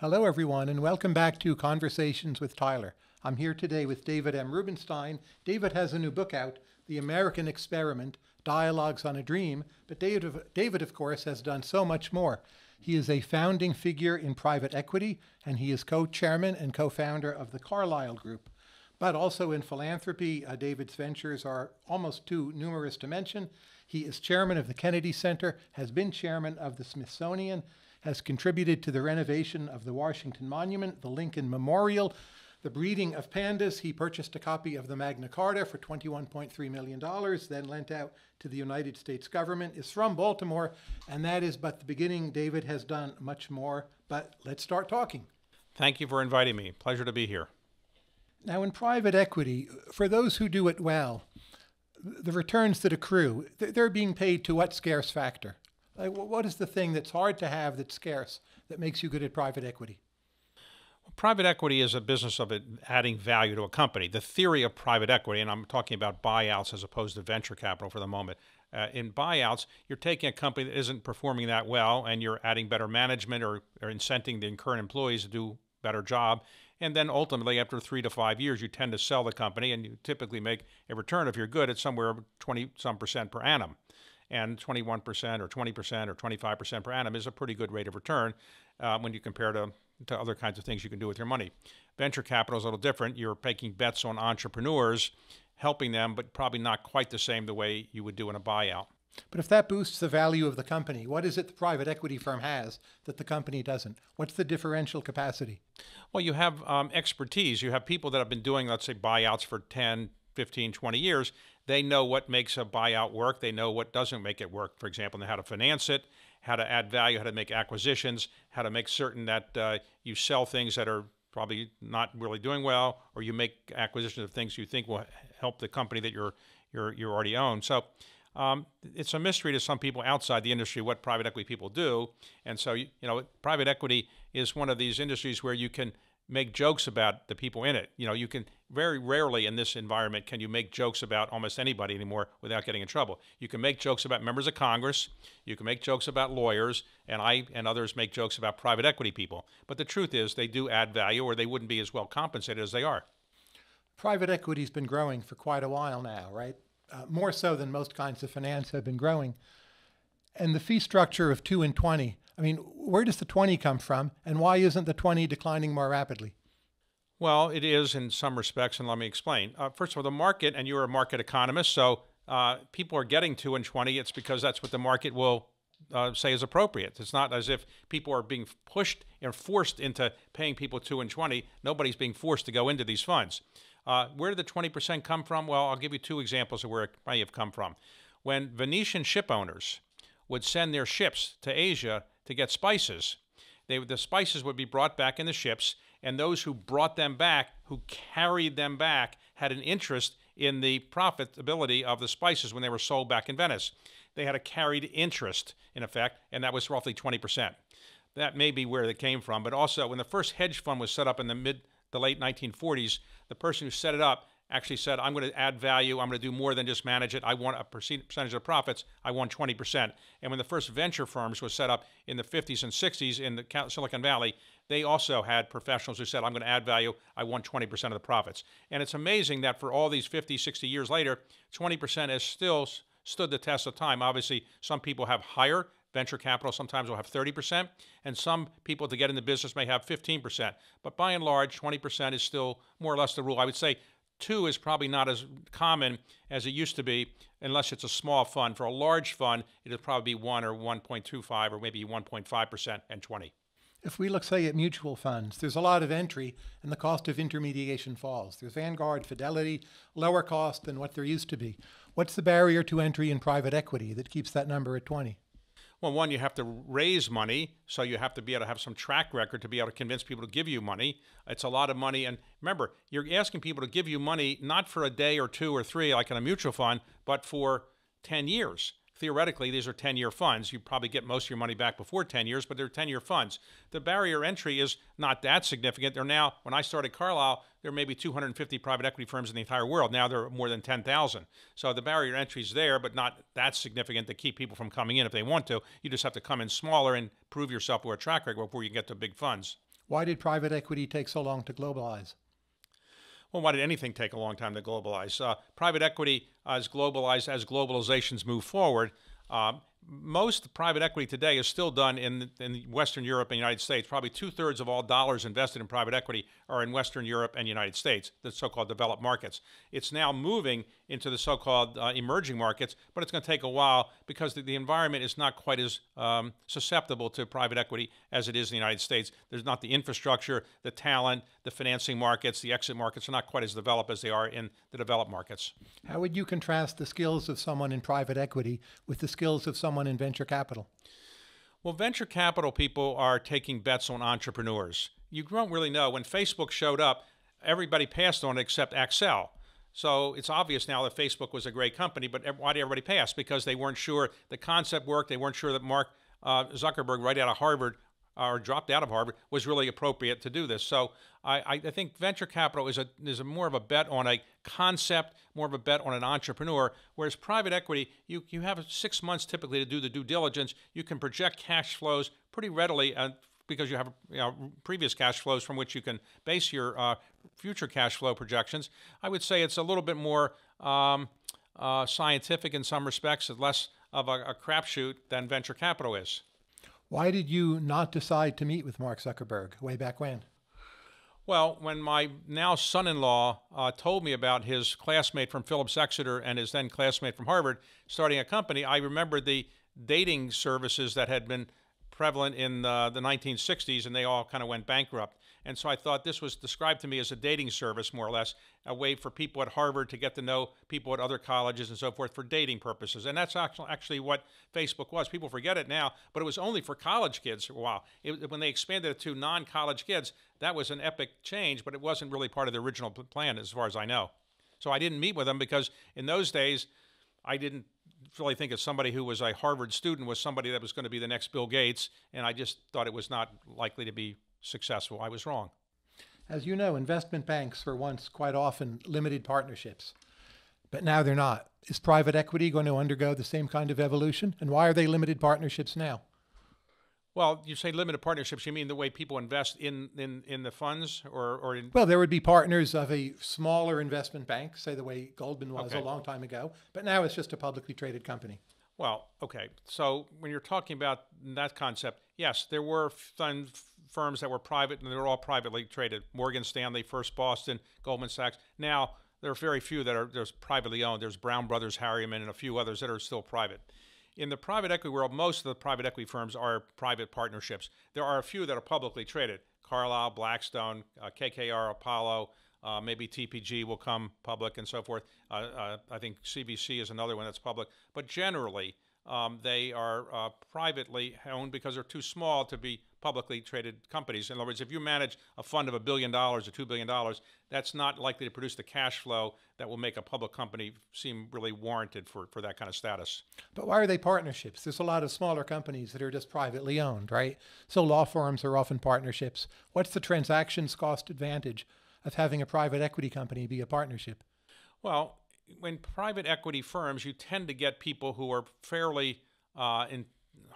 Hello, everyone, and welcome back to Conversations with Tyler. I'm here today with David M. Rubenstein. David has a new book out, The American Experiment Dialogues on a Dream. But David, David, of course, has done so much more. He is a founding figure in private equity, and he is co chairman and co founder of the Carlyle Group. But also in philanthropy, uh, David's ventures are almost too numerous to mention. He is chairman of the Kennedy Center, has been chairman of the Smithsonian, has contributed to the renovation of the Washington Monument, the Lincoln Memorial, the breeding of pandas. He purchased a copy of the Magna Carta for $21.3 million, then lent out to the United States government, is from Baltimore, and that is but the beginning. David has done much more, but let's start talking. Thank you for inviting me. Pleasure to be here. Now, in private equity, for those who do it well, the returns that accrue, they're being paid to what scarce factor? Like, what is the thing that's hard to have that's scarce that makes you good at private equity? Private equity is a business of adding value to a company. The theory of private equity, and I'm talking about buyouts as opposed to venture capital for the moment. Uh, in buyouts, you're taking a company that isn't performing that well and you're adding better management or, or incenting the current employees to do a better job. And then ultimately, after three to five years, you tend to sell the company and you typically make a return. If you're good, at somewhere 20 some percent per annum and 21% or 20% or 25% per annum is a pretty good rate of return uh, when you compare to, to other kinds of things you can do with your money. Venture capital is a little different. You're making bets on entrepreneurs, helping them, but probably not quite the same the way you would do in a buyout. But if that boosts the value of the company, what is it the private equity firm has that the company doesn't? What's the differential capacity? Well, you have um, expertise. You have people that have been doing, let's say, buyouts for 10, 15, 20 years. They know what makes a buyout work. They know what doesn't make it work. For example, how to finance it, how to add value, how to make acquisitions, how to make certain that uh, you sell things that are probably not really doing well, or you make acquisitions of things you think will help the company that you're you're you already own. So. Um, it's a mystery to some people outside the industry what private equity people do, and so you, you know private equity is one of these industries where you can make jokes about the people in it. You know, you can very rarely in this environment can you make jokes about almost anybody anymore without getting in trouble. You can make jokes about members of Congress, you can make jokes about lawyers, and I and others make jokes about private equity people. But the truth is they do add value or they wouldn't be as well compensated as they are. Private equity's been growing for quite a while now, right? Uh, more so than most kinds of finance have been growing. And the fee structure of 2 and 20 I mean, where does the 20 come from, and why isn't the 20 declining more rapidly? Well, it is in some respects, and let me explain. Uh, first of all, the market, and you're a market economist, so uh, people are getting 2 and 20. It's because that's what the market will uh, say is appropriate. It's not as if people are being pushed and forced into paying people 2 and 20. Nobody's being forced to go into these funds. Uh, where did the 20% come from? Well, I'll give you two examples of where it may have come from. When Venetian ship owners would send their ships to Asia to get spices. They, the spices would be brought back in the ships, and those who brought them back, who carried them back, had an interest in the profitability of the spices when they were sold back in Venice. They had a carried interest, in effect, and that was roughly 20%. That may be where it came from, but also when the first hedge fund was set up in the mid, the late 1940s, the person who set it up actually said, I'm going to add value. I'm going to do more than just manage it. I want a percentage of profits. I want 20%. And when the first venture firms were set up in the 50s and 60s in the Silicon Valley, they also had professionals who said, I'm going to add value. I want 20% of the profits. And it's amazing that for all these 50, 60 years later, 20% has still stood the test of time. Obviously, some people have higher venture capital sometimes will have 30%, and some people to get in the business may have 15%. But by and large, 20% is still more or less the rule. I would say Two is probably not as common as it used to be, unless it's a small fund. For a large fund, it'll probably be 1 or 1.25 or maybe 1.5% and 20. If we look, say, at mutual funds, there's a lot of entry and the cost of intermediation falls. There's Vanguard, Fidelity, lower cost than what there used to be. What's the barrier to entry in private equity that keeps that number at 20? Well, one, you have to raise money, so you have to be able to have some track record to be able to convince people to give you money. It's a lot of money. And remember, you're asking people to give you money not for a day or two or three, like in a mutual fund, but for 10 years theoretically, these are 10 year funds. You probably get most of your money back before 10 years, but they're 10 year funds. The barrier entry is not that significant. They're now, when I started Carlyle, there may be 250 private equity firms in the entire world. Now there are more than 10,000. So the barrier entry is there, but not that significant to keep people from coming in if they want to. You just have to come in smaller and prove yourself with a track record before you get to big funds. Why did private equity take so long to globalize? Well, why did anything take a long time to globalize? Uh, private equity has globalized as globalizations move forward. Uh, most private equity today is still done in, in Western Europe and United States. Probably two thirds of all dollars invested in private equity are in Western Europe and United States, the so called developed markets. It's now moving into the so called uh, emerging markets, but it's going to take a while because the, the environment is not quite as um, susceptible to private equity as it is in the United States. There's not the infrastructure, the talent, the financing markets, the exit markets are not quite as developed as they are in the developed markets. How would you contrast the skills of someone in private equity with the skills of someone in venture capital? Well, venture capital people are taking bets on entrepreneurs. You don't really know. When Facebook showed up, everybody passed on it except Accel. So it's obvious now that Facebook was a great company, but why did everybody pass? Because they weren't sure the concept worked. They weren't sure that Mark uh, Zuckerberg, right out of Harvard, or dropped out of Harvard was really appropriate to do this. So I, I think venture capital is a is a more of a bet on a concept, more of a bet on an entrepreneur. Whereas private equity, you you have six months typically to do the due diligence. You can project cash flows pretty readily. Because you have you know, previous cash flows from which you can base your uh, future cash flow projections. I would say it's a little bit more um, uh, scientific in some respects, less of a, a crapshoot than venture capital is. Why did you not decide to meet with Mark Zuckerberg way back when? Well, when my now son in law uh, told me about his classmate from Phillips Exeter and his then classmate from Harvard starting a company, I remembered the dating services that had been prevalent in uh, the 1960s and they all kind of went bankrupt. And so I thought this was described to me as a dating service, more or less, a way for people at Harvard to get to know people at other colleges and so forth for dating purposes. And that's actually what Facebook was. People forget it now, but it was only for college kids for a while. It, when they expanded it to non college kids, that was an epic change, but it wasn't really part of the original plan, as far as I know. So I didn't meet with them because in those days, I didn't really think of somebody who was a Harvard student was somebody that was going to be the next Bill Gates, and I just thought it was not likely to be successful. I was wrong. As you know, investment banks were once quite often limited partnerships, but now they're not. Is private equity going to undergo the same kind of evolution? And why are they limited partnerships now? Well, you say limited partnerships. You mean the way people invest in in, in the funds, or or in... well, there would be partners of a smaller investment bank, say the way Goldman was Okay. a long time ago, but now it's just a publicly traded company. Well, okay. So when you're talking about that concept, yes, there were fund firms that were private, and they were all privately traded. Morgan Stanley, First Boston, Goldman Sachs. Now there are very few that are there's privately owned. There's Brown Brothers, Harriman, and a few others that are still private. In the private equity world, most of the private equity firms are private partnerships. There are a few that are publicly traded. Carlyle, Blackstone, uh, KKR, Apollo, uh, maybe TPG will come public and so forth. Uh, uh, I think CVC is another one that's public. But generally, um, they are uh, privately owned because they're too small to be publicly traded companies. In other words, if you manage a fund of a billion dollars or two billion dollars, that's not likely to produce the cash flow that will make a public company seem really warranted for, for that kind of status. But why are they partnerships? There's a lot of smaller companies that are just privately owned, right? So law firms are often partnerships. What's the transactions cost advantage of having a private equity company be a partnership? Well, when private equity firms, you tend to get people who are fairly uh, in,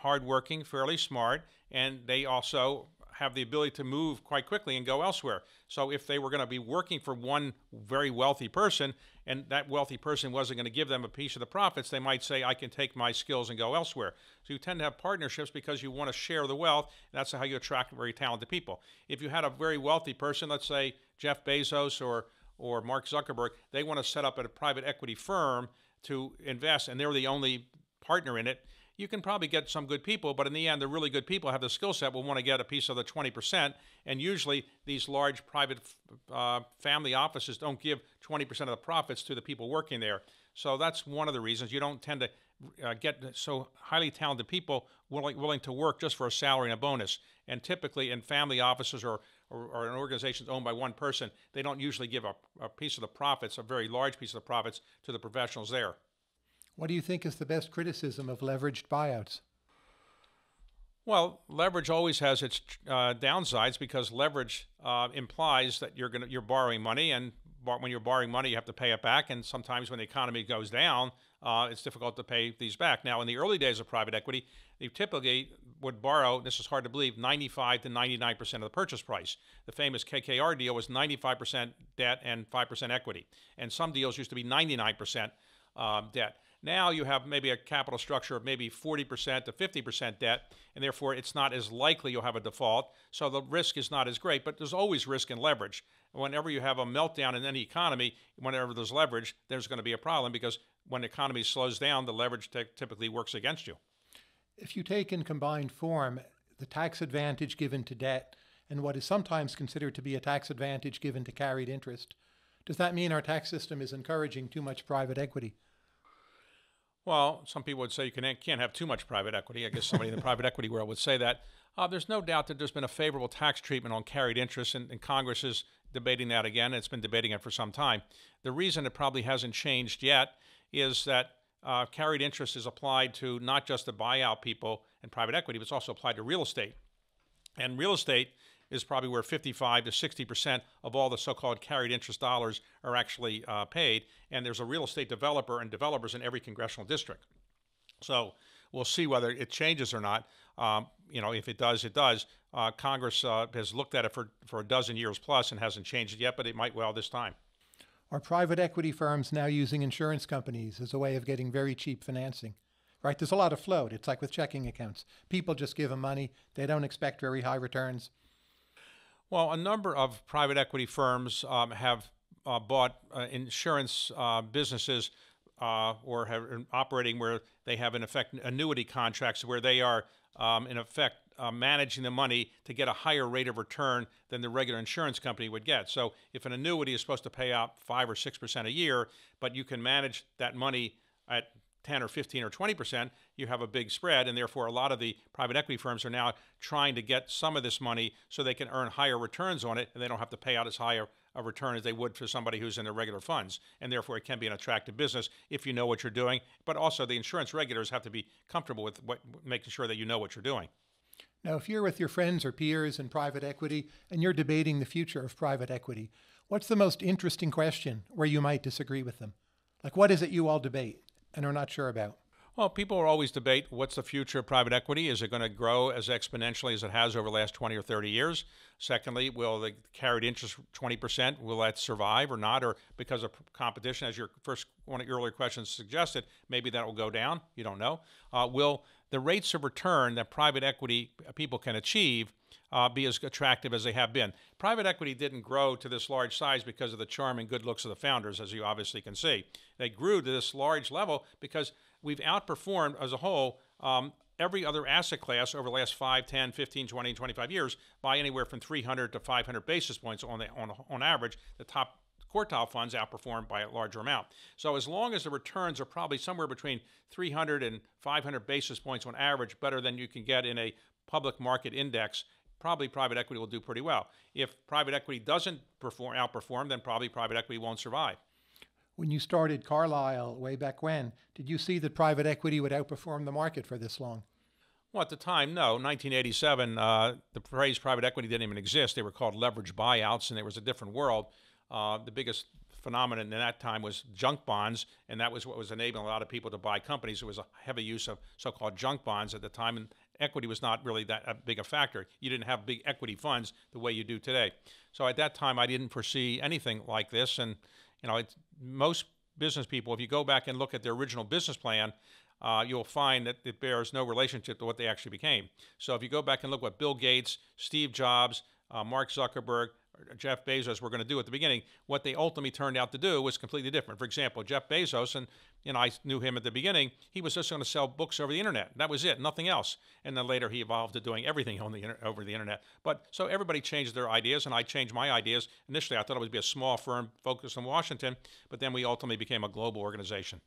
hardworking, fairly smart, and they also have the ability to move quite quickly and go elsewhere. So if they were going to be working for one very wealthy person and that wealthy person wasn't going to give them a piece of the profits, they might say, I can take my skills and go elsewhere. So you tend to have partnerships because you want to share the wealth. And that's how you attract very talented people. If you had a very wealthy person, let's say Jeff Bezos or or Mark Zuckerberg, they want to set up a private equity firm to invest, and they're the only partner in it you can probably get some good people, but in the end, the really good people have the skill set will want to get a piece of the 20%. And usually, these large private uh, family offices don't give 20% of the profits to the people working there. So that's one of the reasons you don't tend to uh, get so highly talented people willing, willing to work just for a salary and a bonus. And typically, in family offices or or, an organization owned by one person, they don't usually give a, a piece of the profits, a very large piece of the profits, to the professionals there. What do you think is the best criticism of leveraged buyouts? Well, leverage always has its uh, downsides because leverage uh, implies that you're going you're borrowing money, and bar- when you're borrowing money, you have to pay it back. And sometimes when the economy goes down, uh, it's difficult to pay these back. Now, in the early days of private equity, they typically would borrow, this is hard to believe, 95 to 99% of the purchase price. The famous KKR deal was 95% debt and 5% equity. And some deals used to be 99% um, debt. Now you have maybe a capital structure of maybe 40% to 50% debt, and therefore it's not as likely you'll have a default. So the risk is not as great, but there's always risk in leverage. Whenever you have a meltdown in any economy, whenever there's leverage, there's going to be a problem because when the economy slows down, the leverage typically works against you. If you take in combined form the tax advantage given to debt and what is sometimes considered to be a tax advantage given to carried interest, does that mean our tax system is encouraging too much private equity? Well, some people would say you can, can't have too much private equity. I guess somebody in the private equity world would say that. Uh, there's no doubt that there's been a favorable tax treatment on carried interest, and, and, Congress is debating that again. It's been debating it for some time. The reason it probably hasn't changed yet is that uh, carried interest is applied to not just the buyout people and private equity, but it's also applied to real estate. And real estate is probably where 55 to 60 percent of all the so-called carried interest dollars are actually uh, paid. And there's a real estate developer and developers in every congressional district. So we'll see whether it changes or not. Um, you know, if it does, it does. Uh, Congress uh, has looked at it for, for a dozen years plus and hasn't changed it yet, but it might well this time. Are private equity firms now using insurance companies as a way of getting very cheap financing? Right? There's a lot of float. It's like with checking accounts. People just give them money. They don't expect very high returns. Well, a number of private equity firms um, have uh, bought uh, insurance uh, businesses uh, or have operating where they have, in effect, annuity contracts where they are, um, in effect, uh, managing the money to get a higher rate of return than the regular insurance company would get. So, if an annuity is supposed to pay out 5 or 6% a year, but you can manage that money at 10 or 15 or 20 percent, you have a big spread, and therefore a lot of the private equity firms are now trying to get some of this money so they can earn higher returns on it, and they don't have to pay out as high a, return as they would for somebody who's in their regular funds. And therefore, it can be an attractive business if you know what you're doing. But also, the insurance regulators have to be comfortable with what, making sure that you know what you're doing. Now, if you're with your friends or peers in private equity and you're debating the future of private equity, what's the most interesting question where you might disagree with them? Like, what is it you all debate? And are not sure about? Well, people will always debate what's the future of private equity. Is it going to grow as exponentially as it has over the last 20 or 30 years? Secondly, will the carried interest 20%, will that survive or not? Or because of competition, as your first one of your earlier questions suggested, maybe that will go down. You don't know. Uh, will the rates of return that private equity people can achieve uh, be as attractive as they have been. Private equity didn't grow to this large size because of the charm and good looks of the founders, as you obviously can see. They grew to this large level because we've outperformed as a whole um, every other asset class over the last 5, 10, 15, 20, 25 years by anywhere from 300 to 500 basis points on, the, on, on average. The top quartile funds outperform by a larger amount. So as long as the returns are probably somewhere between 300 and 500 basis points on average, better than you can get in a public market index, probably private equity will do pretty well. If private equity doesn't perform, outperform, then probably private equity won't survive. When you started Carlyle way back when, did you see that private equity would outperform the market for this long? Well, at the time, no. 1987, uh, the phrase private equity didn't even exist. They were called leverage buyouts, and it was a different world. Uh, the biggest phenomenon in that time was junk bonds, and that was what was enabling a lot of people to buy companies. It was a heavy use of so-called junk bonds at the time, and equity was not really that big a factor. You didn't have big equity funds the way you do today. So at that time, I didn't foresee anything like this. And you know, most business people, if you go back and look at their original business plan, uh, you'll find that it bears no relationship to what they actually became. So if you go back and look what Bill Gates, Steve Jobs, uh, Mark Zuckerberg, Jeff Bezos were going to do at the beginning, what they ultimately turned out to do was completely different. For example, Jeff Bezos, and you know, I knew him at the beginning, he was just going to sell books over the internet. That was it, nothing else. And then later he evolved to doing everything on the over the internet. But so everybody changed their ideas, and I changed my ideas. Initially, I thought it would be a small firm focused in Washington, but then we ultimately became a global organization.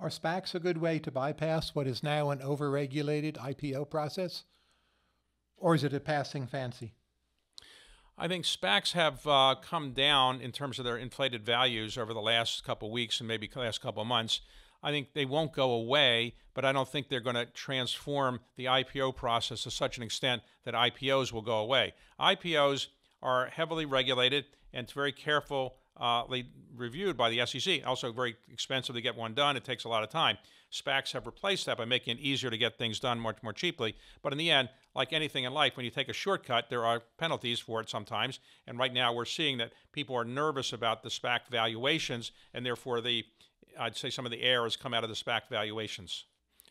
Are SPACs a good way to bypass what is now an overregulated IPO process? Or is it a passing fancy? I think SPACs have uh, come down in terms of their inflated values over the last couple weeks and maybe last couple of months. I think they won't go away, but I don't think they're going to transform the IPO process to such an extent that IPOs will go away. IPOs are heavily regulated, and it's very careful uh, reviewed by the SEC. Also, very expensive to get one done. It takes a lot of time. SPACs have replaced that by making it easier to get things done much more cheaply. But in the end, like anything in life, when you take a shortcut, there are penalties for it sometimes. And right now, we're seeing that people are nervous about the SPAC valuations, and therefore, the I'd say some of the air has come out of the SPAC valuations.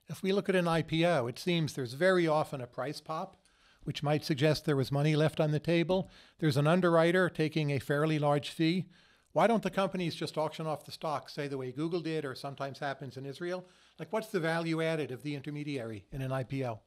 If we look at an IPO, it seems there's very often a price pop, which might suggest there was money left on the table. There's an underwriter taking a fairly large fee. Why don't the companies just auction off the stock, say the way Google did, or sometimes happens in Israel? Like, what's the value added of the intermediary in an IPO?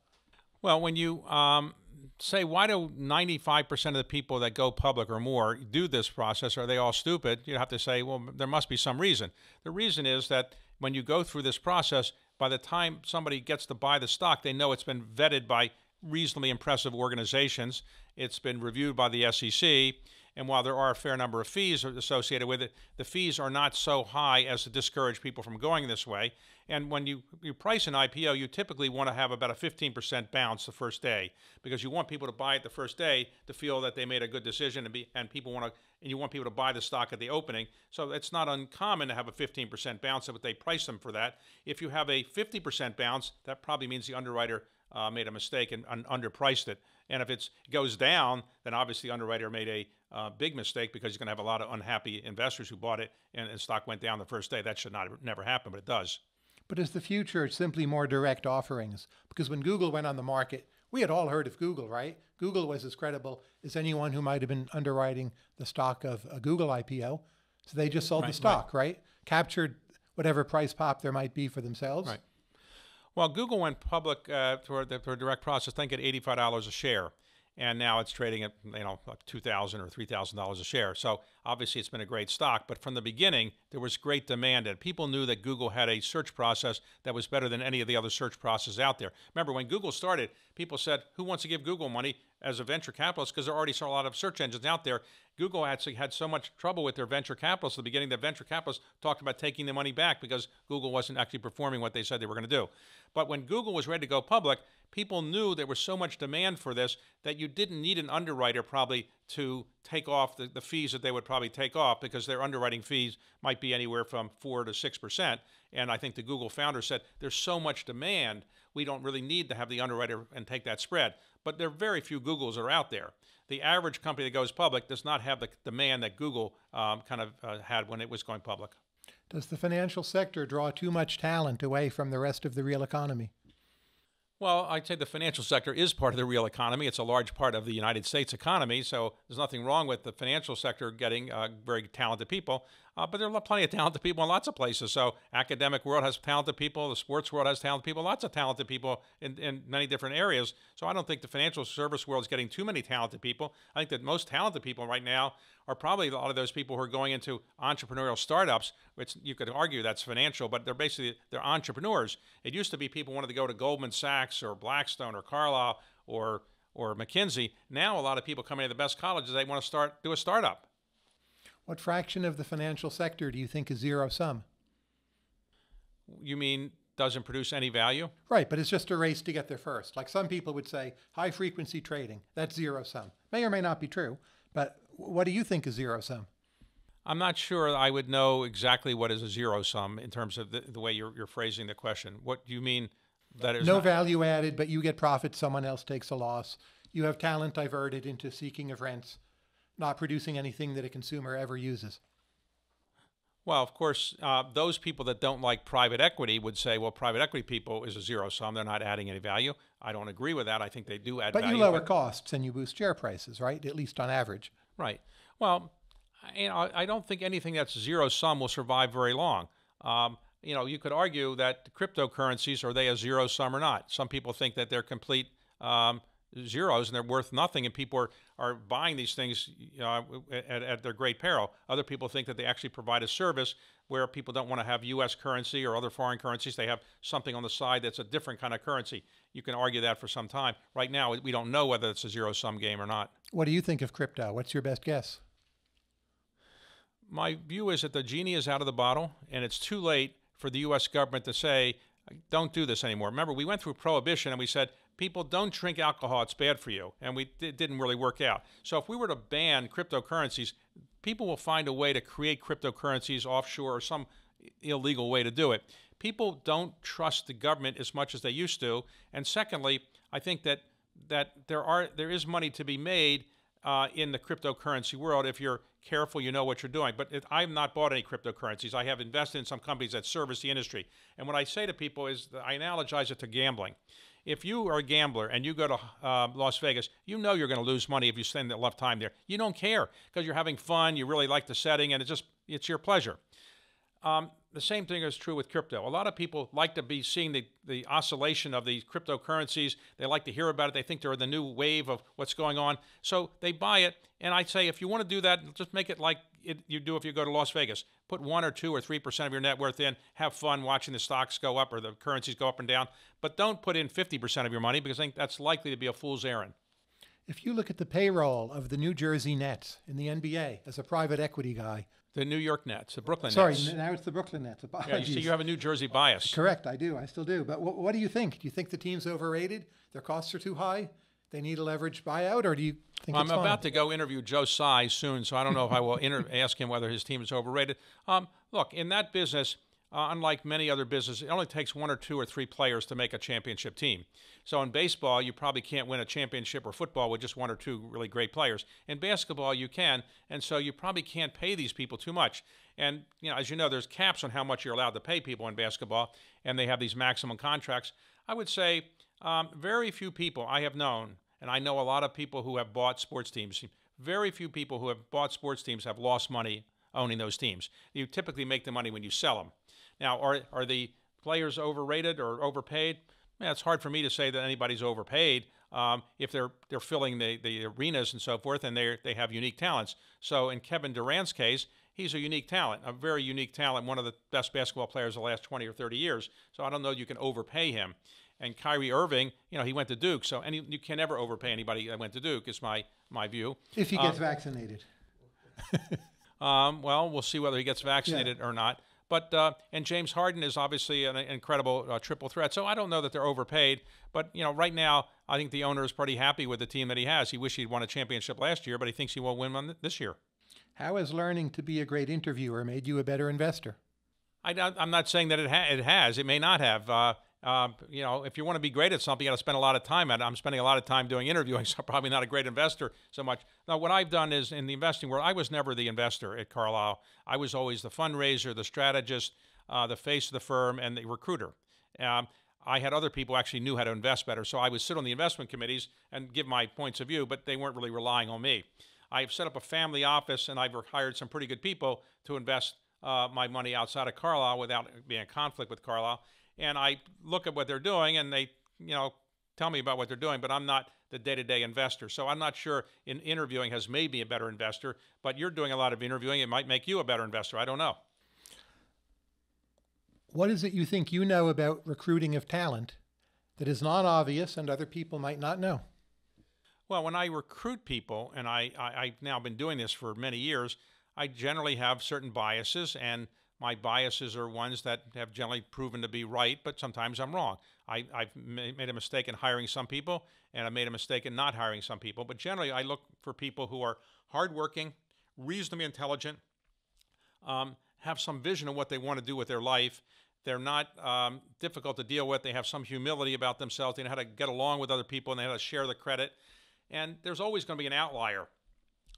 Well, when you um, say, why do 95% of the people that go public or more do this process? Are they all stupid? You have to say, well, there must be some reason. The reason is that when you go through this process, by the time somebody gets to buy the stock, they know it's been vetted by reasonably impressive organizations. It's been reviewed by the SEC. And while there are a fair number of fees associated with it, the fees are not so high as to discourage people from going this way. And when you, you price an IPO, you typically want to have about a 15% bounce the first day because you want people to buy it the first day to feel that they made a good decision and, be, and people want to and you want people to buy the stock at the opening. So it's not uncommon to have a 15% bounce, but they price them for that. If you have a 50% bounce, that probably means the underwriter uh, made a mistake and un- underpriced it. And if it goes down, then obviously the underwriter made a uh, big mistake because you're going to have a lot of unhappy investors who bought it and, and stock went down the first day. That should not never happen, but it does. But is the future simply more direct offerings? Because when Google went on the market, we had all heard of Google, right? Google was as credible as anyone who might have been underwriting the stock of a Google IPO. So they just sold right, the stock, right. right? Captured whatever price pop there might be for themselves. Right. Well, Google went public uh, a direct process, I think at $85 a share and now it's trading at you know like two thousand or three thousand dollars a share. So obviously it's been a great stock, but from the beginning there was great demand, and people knew that Google had a search process that was better than any of the other search processes out there. Remember when Google started, people said, "Who wants to give Google money?" as a venture capitalist because there are already a lot of search engines out there. Google actually had so much trouble with their venture capitalists at the beginning that venture capitalists talked about taking the money back because Google wasn't actually performing what they said they were going to do. But when Google was ready to go public, people knew there was so much demand for this that you didn't need an underwriter probably to take off the, the fees that they would probably take off because their underwriting fees might be anywhere from 4 to 6%. And I think the Google founder said there's so much demand, we don't really need to have the underwriter and take that spread. But there are very few Googles that are out there. The average company that goes public does not have the demand that Google um, kind of uh, had when it was going public. Does the financial sector draw too much talent away from the rest of the real economy? Well, I'd say the financial sector is part of the real economy. It's a large part of the United States economy, so there's nothing wrong with the financial sector getting uh, very talented people. Uh, but there are plenty of talented people in lots of places. So, academic world has talented people. The sports world has talented people. Lots of talented people in, in many different areas. So, I don't think the financial service world is getting too many talented people. I think that most talented people right now are probably a lot of those people who are going into entrepreneurial startups, which you could argue that's financial, but they're basically they're entrepreneurs. It used to be people wanted to go to Goldman Sachs or Blackstone or Carlyle or or McKinsey. Now a lot of people coming to the best colleges, they want to start do a startup. What fraction of the financial sector do you think is zero sum? You mean doesn't produce any value? Right, but it's just a race to get there first. Like some people would say, high frequency trading, that's zero sum. May or may not be true, but what do you think is zero sum? I'm not sure I would know exactly what is a zero sum in terms of the, the way you're, you're, phrasing the question. What do you mean that is no not- value added, but you get profit, someone else takes a loss. You have talent diverted into seeking of rents, not producing anything that a consumer ever uses. Well, of course, uh, those people that don't like private equity would say, well, private equity people is a zero sum. They're not adding any value. I don't agree with that. I think they do add but value. But you lower costs and you boost share prices, right? At least on average. Right. Well, you know, I don't think anything that's zero sum will survive very long. Um, you know, you could argue that cryptocurrencies are they a zero sum or not? Some people think that they're complete um, zeros and they're worth nothing, and people are, are buying these things uh, at, at their great peril. Other people think that they actually provide a service where people don't want to have U.S. currency or other foreign currencies. They have something on the side that's a different kind of currency. You can argue that for some time. Right now, we don't know whether it's a zero sum game or not. What do you think of crypto? What's your best guess? My view is that the genie is out of the bottle, and it's too late for the U.S. government to say, don't do this anymore. Remember, we went through prohibition and we said people don't drink alcohol, it's bad for you. And we it didn't really work out. So if we were to ban cryptocurrencies, people will find a way to create cryptocurrencies offshore or some illegal way to do it. People don't trust the government as much as they used to. And secondly, I think that that there are there is money to be made uh, in the cryptocurrency world if you're careful, you know what you're doing. But I've not bought any cryptocurrencies. I have invested in some companies that service the industry. And what I say to people is I analogize it to gambling. If you are a gambler and you go to uh, Las Vegas, you know you're going to lose money if you spend enough time there. You don't care because you're having fun. You really like the setting, and it's just it's your pleasure. Um, the same thing is true with crypto. A lot of people like to be seeing the, the oscillation of these cryptocurrencies. They like to hear about it. They think they're the new wave of what's going on. So they buy it. And I say, if you want to do that, just make it like it, you do if you go to Las Vegas. Put one or two or three percent of your net worth in. Have fun watching the stocks go up or the currencies go up and down. But don't put in 50% of your money because I think that's likely to be a fool's errand. If you look at the payroll of the New Jersey Nets in the NBA as a private equity guy, the New York Nets, the Brooklyn Sorry, Nets. now it's the Brooklyn Nets. Yeah, you see, you have a New Jersey bias. Correct, I do. I still do. But what, what do you think? Do you think the team's overrated? Their costs are too high? They need a leveraged buyout, or do you think Well, I'm fine? about to go interview Joe Tsai soon, so I don't know if I will inter- ask him whether his team is overrated. Um, look, in that business, uh, unlike many other businesses, it only takes one or two or three players to make a championship team. So in baseball, you probably can't win a championship or football with just one or two really great players. In basketball, you can, and so you probably can't pay these people too much. And you know, as you know, there's caps on how much you're allowed to pay people in basketball, and they have these maximum contracts. I would say um, very few people I have known, and I know a lot of people who have bought sports teams. Very few people who have bought sports teams have lost money owning those teams. You typically make the money when you sell them. Now, are are the players overrated or overpaid? Man, it's hard for me to say that anybody's overpaid um, if they're they're filling the, the arenas and so forth, and they they have unique talents. So in Kevin Durant's case, he's a unique talent, a very unique talent, one of the best basketball players of the last 20 or 30 years. So I don't know you can overpay him. And Kyrie Irving, you know, he went to Duke, so any, you can never overpay anybody that went to Duke, is my my view. if he gets vaccinated. Um, well, we'll see whether he gets vaccinated or not. But uh, and James Harden is obviously an incredible uh, triple threat. So I don't know that they're overpaid. But you know, right now I think the owner is pretty happy with the team that he has. He wished he'd won a championship last year, but he thinks he will win one this year. How has learning to be a great interviewer made you a better investor? I, am not saying that it, ha- it has. It may not have. Uh, uh, you know, if you want to be great at something, you got to spend a lot of time at it. I'm spending a lot of time doing interviewing, so I'm probably not a great investor so much. Now, what I've done is in the investing world, I was never the investor at Carlyle. I was always the fundraiser, the strategist, uh, the face of the firm, and the recruiter. Um, I had other people actually knew how to invest better, so I would sit on the investment committees and give my points of view, but they weren't really relying on me. I've set up a family office, and I've hired some pretty good people to invest uh, my money outside of Carlyle without being in conflict with Carlyle and I look at what they're doing and they, you know, tell me about what they're doing, but I'm not the day-to-day investor. So I'm not sure in interviewing has made me a better investor, but you're doing a lot of interviewing. It might make you a better investor. I don't know. What is it you think you know about recruiting of talent that is not obvious and other people might not know? Well, when I recruit people, and I, I, have now been doing this for many years, I generally have certain biases, and my biases are ones that have generally proven to be right, but sometimes I'm wrong. I, have made a mistake in hiring some people, and I made a mistake in not hiring some people. But generally, I look for people who are hardworking, reasonably intelligent, um, have some vision of what they want to do with their life. They're not um, difficult to deal with. They have some humility about themselves. They know how to get along with other people, and they know how to share the credit. And there's always going to be an outlier,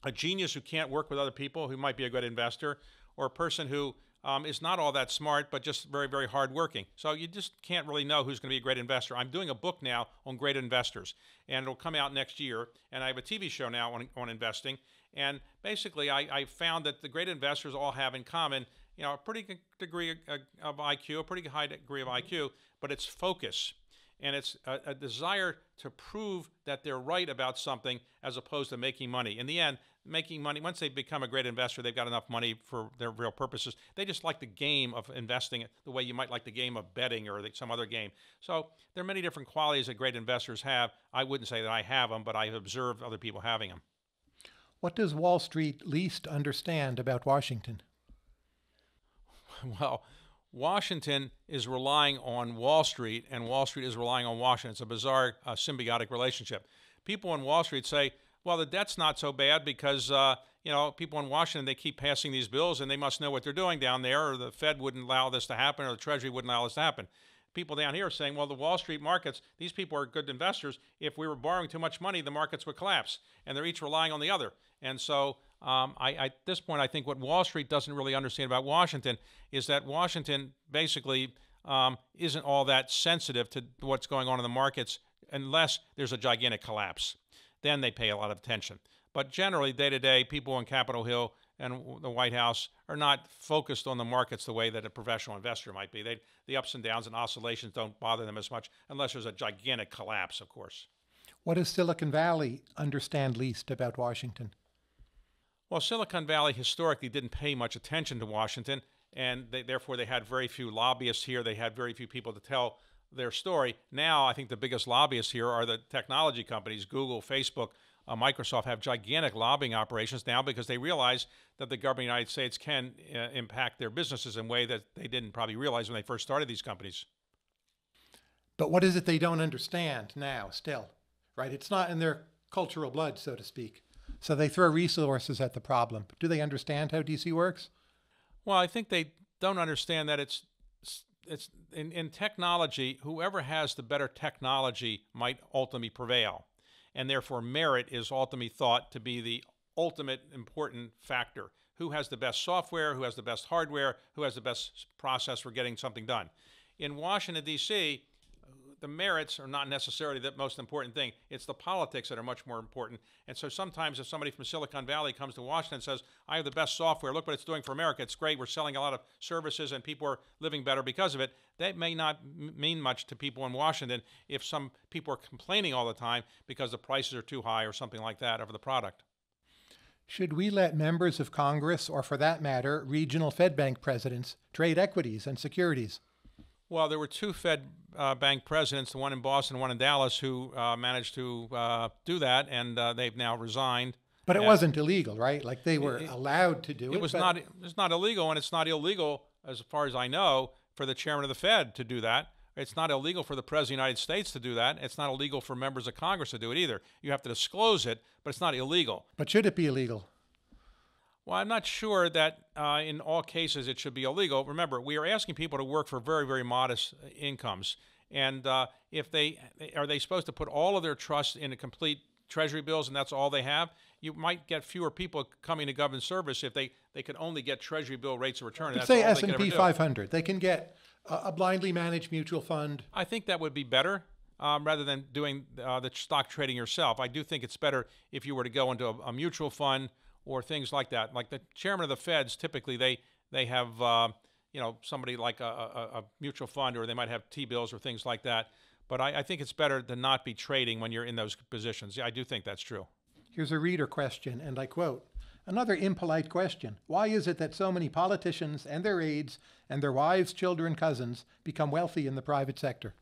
a genius who can't work with other people, who might be a good investor, or a person who um, is not all that smart, but just very, very hardworking. So you just can't really know who's going to be a great investor. I'm doing a book now on great investors, and it'll come out next year. And I have a TV show now on, on investing. And basically, I, I found that the great investors all have in common, you know, a pretty good degree of, of IQ, a pretty high degree of IQ, but it's focus and it's a, a, desire to prove that they're right about something as opposed to making money. In the end, making money, once they become a great investor, they've got enough money for their real purposes. They just like the game of investing the way you might like the game of betting or some other game. So there are many different qualities that great investors have. I wouldn't say that I have them, but I've observed other people having them. What does Wall Street least understand about Washington? Well, Washington is relying on Wall Street, and Wall Street is relying on Washington. It's a bizarre uh, symbiotic relationship. People on Wall Street say, Well, the debt's not so bad because uh, you know people in Washington they keep passing these bills and they must know what they're doing down there, or the Fed wouldn't allow this to happen, or the Treasury wouldn't allow this to happen. People down here are saying, well, the Wall Street markets, these people are good investors. If we were borrowing too much money, the markets would collapse, and they're each relying on the other. And so, um, I, at this point, I think what Wall Street doesn't really understand about Washington is that Washington basically um, isn't all that sensitive to what's going on in the markets unless there's a gigantic collapse. Then they pay a lot of attention. But generally, day to day, people on Capitol Hill and the White House are not focused on the markets the way that a professional investor might be. They, the ups and downs and oscillations don't bother them as much unless there's a gigantic collapse, of course. What does Silicon Valley understand least about Washington? Well, Silicon Valley historically didn't pay much attention to Washington, and they, therefore they had very few lobbyists here. They had very few people to tell their story. Now, I think the biggest lobbyists here are the technology companies, Google, Facebook, uh, Microsoft have gigantic lobbying operations now because they realize that the government of the United States can uh, impact their businesses in a way that they didn't probably realize when they first started these companies. But what is it they don't understand now, still? Right? It's not in their cultural blood, so to speak. So they throw resources at the problem. Do they understand how DC works? Well, I think they don't understand that it's it's in, in technology, whoever has the better technology might ultimately prevail and therefore merit is ultimately thought to be the ultimate important factor. Who has the best software, who has the best hardware, who has the best process for getting something done. In Washington, D.C., the merits are not necessarily the most important thing. It's the politics that are much more important. And so sometimes if somebody from Silicon Valley comes to Washington and says, I have the best software, look what it's doing for America, it's great, we're selling a lot of services and people are living better because of it, that may not mean much to people in Washington if some people are complaining all the time because the prices are too high or something like that of the product. Should we let members of Congress, or for that matter, regional Fed bank presidents, trade equities and securities? Well, there were two Fed uh, bank presidents, the one in Boston, one in Dallas, who uh, managed to uh, do that, and uh, they've now resigned. But it wasn't illegal, right? Like they were it, allowed to do it. It was not. It's not illegal, and it's not illegal, as far as I know, for the chairman of the Fed to do that. It's not illegal for the president of the United States to do that. It's not illegal for members of Congress to do it either. You have to disclose it, but it's not illegal. But should it be illegal? Well, I'm not sure that uh, in all cases it should be illegal. Remember, we are asking people to work for very, very modest uh, incomes, and uh, if they are they supposed to put all of their trust in a complete treasury bills and that's all they have, you might get fewer people coming to government service if they, they could only get treasury bill rates of return. That's say S and P 500. They can get a, a, blindly managed mutual fund. I think that would be better. Um, rather than doing uh, the stock trading yourself, I do think it's better if you were to go into a, a mutual fund or things like that. Like the chairman of the Feds, typically they they have uh, you know somebody like a, a, a, mutual fund, or they might have T bills or things like that. But I, I think it's better to not be trading when you're in those positions. Yeah, I do think that's true. Here's a reader question, and I quote. Another impolite question. Why is it that so many politicians and their aides and their wives, children, cousins become wealthy in the private sector?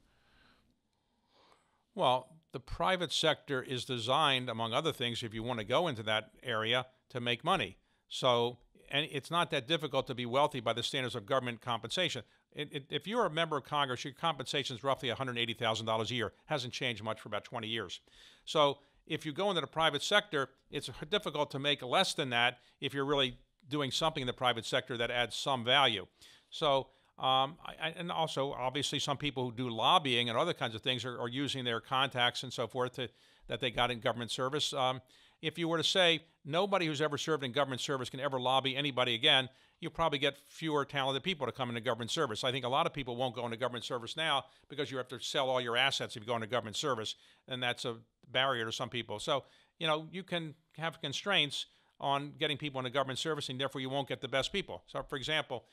Well, the private sector is designed, among other things, if you want to go into that area, to make money. So, and it's not that difficult to be wealthy by the standards of government compensation. It, it, if you're a member of Congress, your compensation is roughly $180,000 a year. Hasn't changed much for about 20 years. So, if you go into the private sector, it's difficult to make less than that if you're really doing something in the private sector that adds some value. So, um, and also, obviously, some people who do lobbying and other kinds of things are, are using their contacts and so forth to, that they got in government service. Um, if you were to say nobody who's ever served in government service can ever lobby anybody again, you'll probably get fewer talented people to come into government service. I think a lot of people won't go into government service now because you have to sell all your assets if you go into government service, and that's a barrier to some people. So, you know, you can have constraints on getting people into government service, and therefore you won't get the best people. So, for example,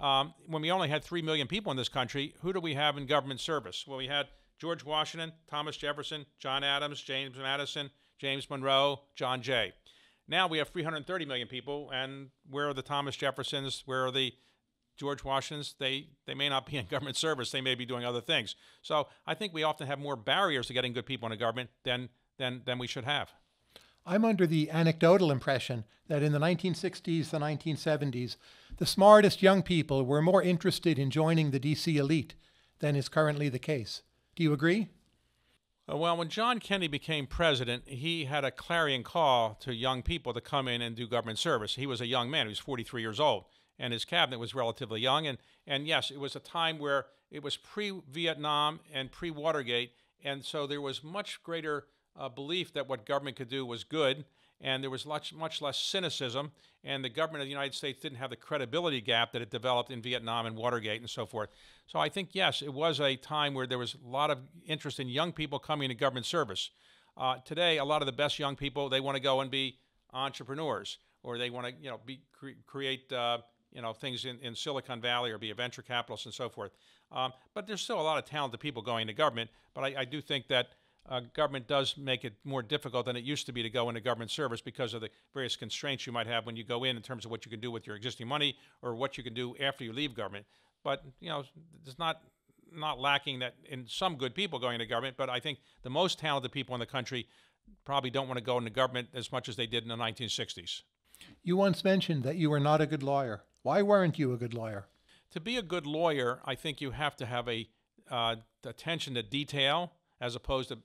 um, when we only had 3 million people in this country, who do we have in government service? Well, we had George Washington, Thomas Jefferson, John Adams, James Madison, James Monroe, John Jay. Now we have 330 million people, and where are the Thomas Jeffersons? Where are the George Washingtons? They they may not be in government service. They may be doing other things. So I think we often have more barriers to getting good people into government than than than we should have. I'm under the anecdotal impression that in the 1960s, the 1970s, the smartest young people were more interested in joining the DC elite than is currently the case. Do you agree? Uh, Well, when John Kennedy became president, he had a clarion call to young people to come in and do government service. He was a young man; he was 43 years old, and his cabinet was relatively young. And and yes, it was a time where it was pre-Vietnam and pre-Watergate, and so there was much greater uh, belief that what government could do was good, and there was much much less cynicism. And the government of the United States didn't have the credibility gap that it developed in Vietnam and Watergate and so forth. So I think yes, it was a time where there was a lot of interest in young people coming to government service. Uh, today, a lot of the best young people they want to go and be entrepreneurs, or they want to you know be cre- create uh, you know things in, in Silicon Valley or be a venture capitalist and so forth. Um, but there's still a lot of talented people going to government. But I, I do think that uh, government does make it more difficult than it used to be to go into government service because of the various constraints you might have when you go in in terms of what you can do with your existing money or what you can do after you leave government. But you know, there's not not lacking that in some good people going into government. But I think the most talented people in the country probably don't want to go into government as much as they did in the 1960s. You once mentioned that you were not a good lawyer. Why weren't you a good lawyer? To be a good lawyer, I think you have to have a uh, attention to detail as opposed to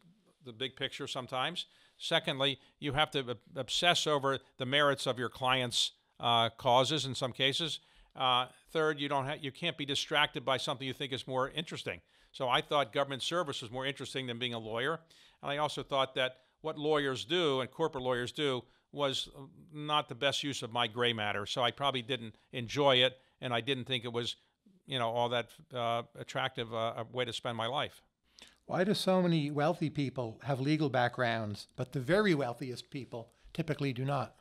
the big picture sometimes. Secondly, you have to obsess over the merits of your client's uh, causes in some cases. Uh, third, you don't ha- you can't be distracted by something you think is more interesting. So I thought government service was more interesting than being a lawyer, and I also thought that what lawyers do and corporate lawyers do was uh, not the best use of my gray matter. So I probably didn't enjoy it, and I didn't think it was, you know, all that uh, attractive uh, a way to spend my life. Why do so many wealthy people have legal backgrounds, but the very wealthiest people typically do not?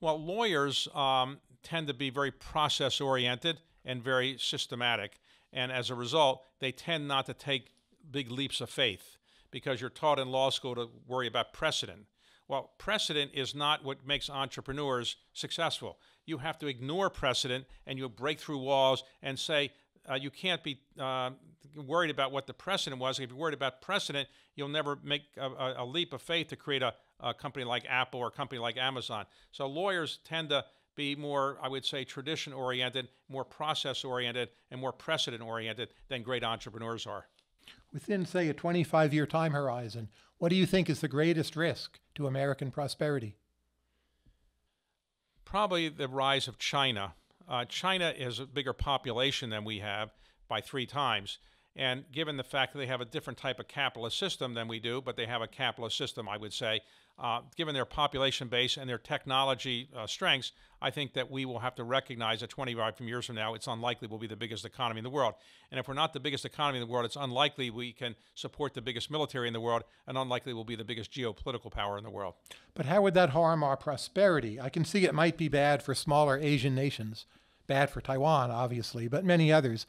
Well, lawyers um, tend to be very process oriented and very systematic. And as a result, they tend not to take big leaps of faith because you're taught in law school to worry about precedent. Well, precedent is not what makes entrepreneurs successful. You have to ignore precedent and you break through walls and say, uh, you can't be uh, worried about what the precedent was. If you're worried about precedent, you'll never make a, a, a leap of faith to create a, a company like Apple or a company like Amazon. So lawyers tend to be more, I would say, tradition oriented, more process oriented, and more precedent oriented than great entrepreneurs are. Within, say, a 25 year time horizon, what do you think is the greatest risk to American prosperity? Probably the rise of China. Uh, China is a bigger population than we have by three times. And given the fact that they have a different type of capitalist system than we do, but they have a capitalist system, I would say, uh, given their population base and their technology uh, strengths, I think that we will have to recognize that 25 years from now, it's unlikely we'll be the biggest economy in the world. And if we're not the biggest economy in the world, it's unlikely we can support the biggest military in the world, and unlikely we'll be the biggest geopolitical power in the world. But how would that harm our prosperity? I can see it might be bad for smaller Asian nations, bad for Taiwan, obviously, but many others.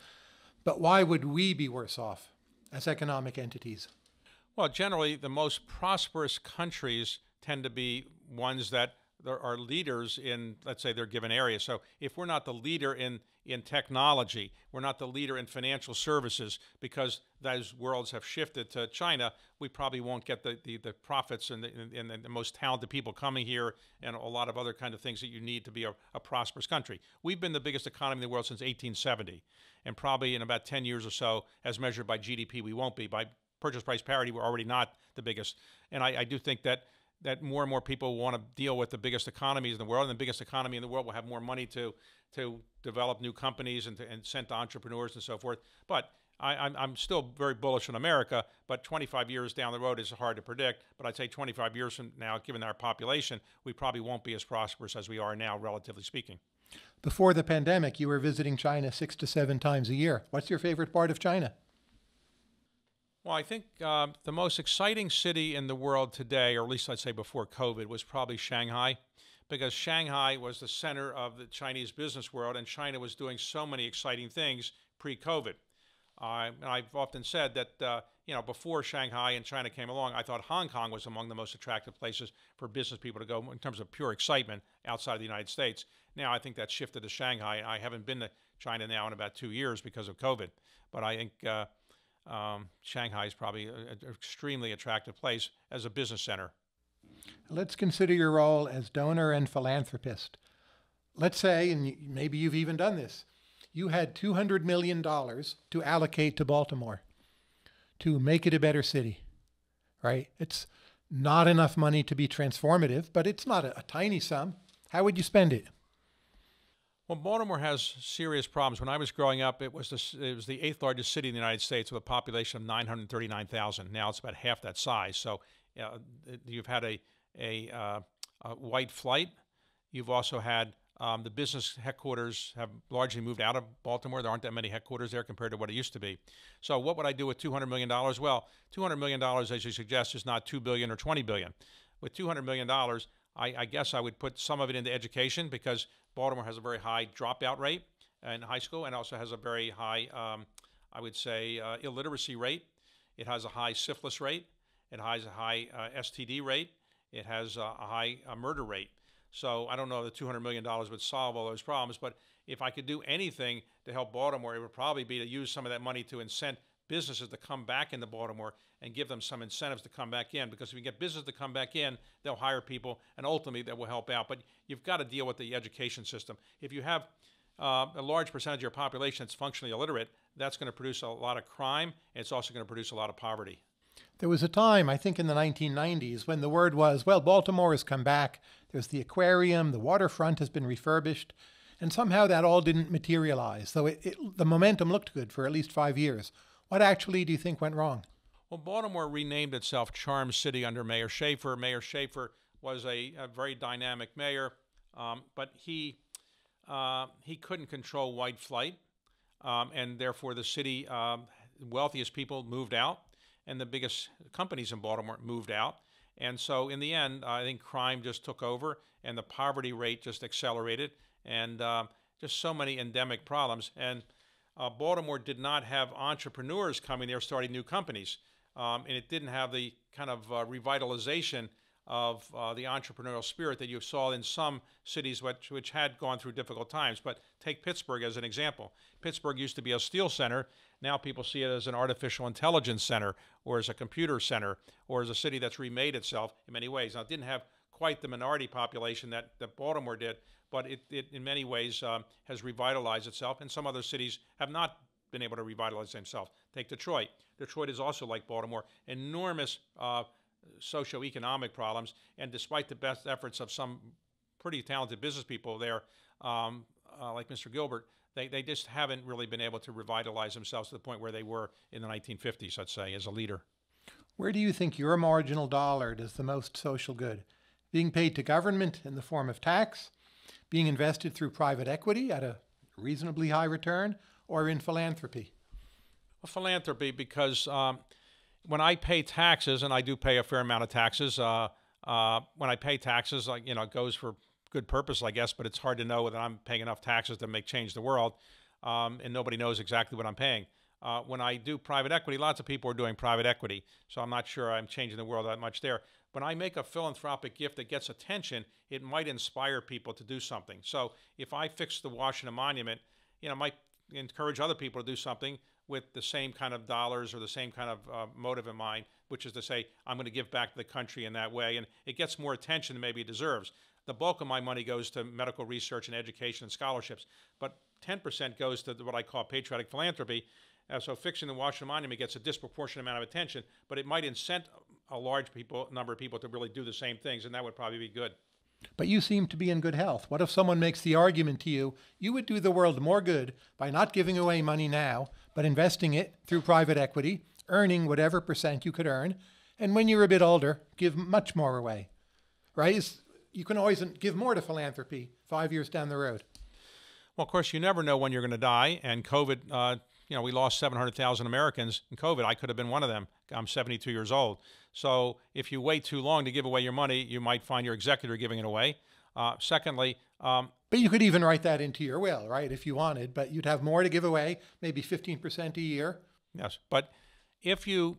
But why would we be worse off as economic entities? Well, generally, the most prosperous countries tend to be ones that there are leaders in, let's say, their given area. So if we're not the leader in, in technology, we're not the leader in financial services because those worlds have shifted to China, we probably won't get the, the, the profits and the, and the most talented people coming here and a lot of other kind of things that you need to be a, a prosperous country. We've been the biggest economy in the world since 1870. And probably in about 10 years or so, as measured by GDP, we won't be. By purchase price parity, we're already not the biggest. And I, I do think that that more and more people want to deal with the biggest economies in the world, and the biggest economy in the world will have more money to to develop new companies and, to, and send to entrepreneurs and so forth. But I, I'm, I'm still very bullish on America, but 25 years down the road is hard to predict. But I'd say 25 years from now, given our population, we probably won't be as prosperous as we are now, relatively speaking. Before the pandemic, you were visiting China six to seven times a year. What's your favorite part of China? Well, I think uh, the most exciting city in the world today, or at least I'd say before COVID, was probably Shanghai, because Shanghai was the center of the Chinese business world, and China was doing so many exciting things pre-COVID. Uh, and I've often said that uh, you know before Shanghai and China came along, I thought Hong Kong was among the most attractive places for business people to go in terms of pure excitement outside of the United States. Now I think that's shifted to Shanghai. I haven't been to China now in about two years because of COVID, but I think uh, um, Shanghai is probably an extremely attractive place as a business center. Let's consider your role as donor and philanthropist. Let's say, and maybe you've even done this, you had $200 million to allocate to Baltimore to make it a better city. right? It's not enough money to be transformative, but it's not a, a tiny sum. How would you spend it? Well, Baltimore has serious problems. When I was growing up, it was the, it was the eighth largest city in the United States with a population of 939,000. Now it's about half that size. So uh, you've had a, a, uh, a, white flight. You've also had um, the business headquarters have largely moved out of Baltimore. There aren't that many headquarters there compared to what it used to be. So what would I do with $200 million? Well, $200 million, as you suggest, is not 2 billion or 20 billion. With $200 million, I, I guess I would put some of it into education because Baltimore has a very high dropout rate in high school and also has a very high, um, I would say, uh, illiteracy rate. It has a high syphilis rate. It has a high uh, STD rate. It has a, high uh, murder rate. So I don't know if the $200 million would solve all those problems, but if I could do anything to help Baltimore, it would probably be to use some of that money to incent businesses to come back into Baltimore and give them some incentives to come back in. Because if you get business to come back in, they'll hire people, and ultimately that will help out. But you've got to deal with the education system. If you have uh, a large percentage of your population that's functionally illiterate, that's going to produce a lot of crime, and it's also going to produce a lot of poverty. There was a time, I think in the 1990s, when the word was, well, Baltimore has come back. There's the aquarium, the waterfront has been refurbished. And somehow that all didn't materialize. So it, it, the momentum looked good for at least five years. What actually do you think went wrong? Well, Baltimore renamed itself Charm City under Mayor Schaefer. Mayor Schaefer was a, a very dynamic mayor, um, but he uh, he couldn't control white flight, um, and therefore the city um, wealthiest people moved out, and the biggest companies in Baltimore moved out. And so, in the end, I think crime just took over, and the poverty rate just accelerated, and uh, just so many endemic problems. And uh, Baltimore did not have entrepreneurs coming there starting new companies, um, and it didn't have the kind of uh, revitalization of uh, the entrepreneurial spirit that you saw in some cities which, which had gone through difficult times. But take Pittsburgh as an example. Pittsburgh used to be a steel center. Now people see it as an artificial intelligence center or as a computer center or as a city that's remade itself in many ways. Now, it didn't have quite the minority population that, that Baltimore did, but it, it in many ways um, has revitalized itself. And some other cities have not been able to revitalize themselves. Take Detroit. Detroit is also like Baltimore, enormous uh, socioeconomic problems. And despite the best efforts of some pretty talented business people there, um, uh, like Mr. Gilbert, they, they just haven't really been able to revitalize themselves to the point where they were in the 1950s, let's say, as a leader. Where do you think your marginal dollar does the most social good? Being paid to government in the form of tax, being invested through private equity at a reasonably high return, or in philanthropy? Well, philanthropy, because um, when I pay taxes, and I do pay a fair amount of taxes, uh, uh, when I pay taxes, like you know, it goes for good purpose, I guess, but it's hard to know whether I'm paying enough taxes to make change the world, um, and nobody knows exactly what I'm paying. Uh, when I do private equity, lots of people are doing private equity, so I'm not sure I'm changing the world that much there. When I make a philanthropic gift that gets attention, it might inspire people to do something. So if I fix the Washington Monument, you know, might encourage other people to do something with the same kind of dollars or the same kind of uh, motive in mind, which is to say, I'm going to give back to the country in that way. And it gets more attention than maybe it deserves. The bulk of my money goes to medical research and education and scholarships, but 10% goes to what I call patriotic philanthropy. Uh, so fixing the Washington Monument gets a disproportionate amount of attention, but it might incent a large people, number of people to really do the same things, and that would probably be good. But you seem to be in good health. What if someone makes the argument to you, you would do the world more good by not giving away money now, but investing it through private equity, earning whatever percent you could earn, and when you're a bit older, give much more away? Right? You can always give more to philanthropy five years down the road. Well, of course, you never know when you're going to die, and COVID, uh, you know, we lost 700,000 Americans in COVID. I could have been one of them. I'm 72 years old. So if you wait too long to give away your money, you might find your executor giving it away. Uh, secondly, um, but you could even write that into your will, right, if you wanted. But you'd have more to give away, maybe 15% a year. Yes, but if you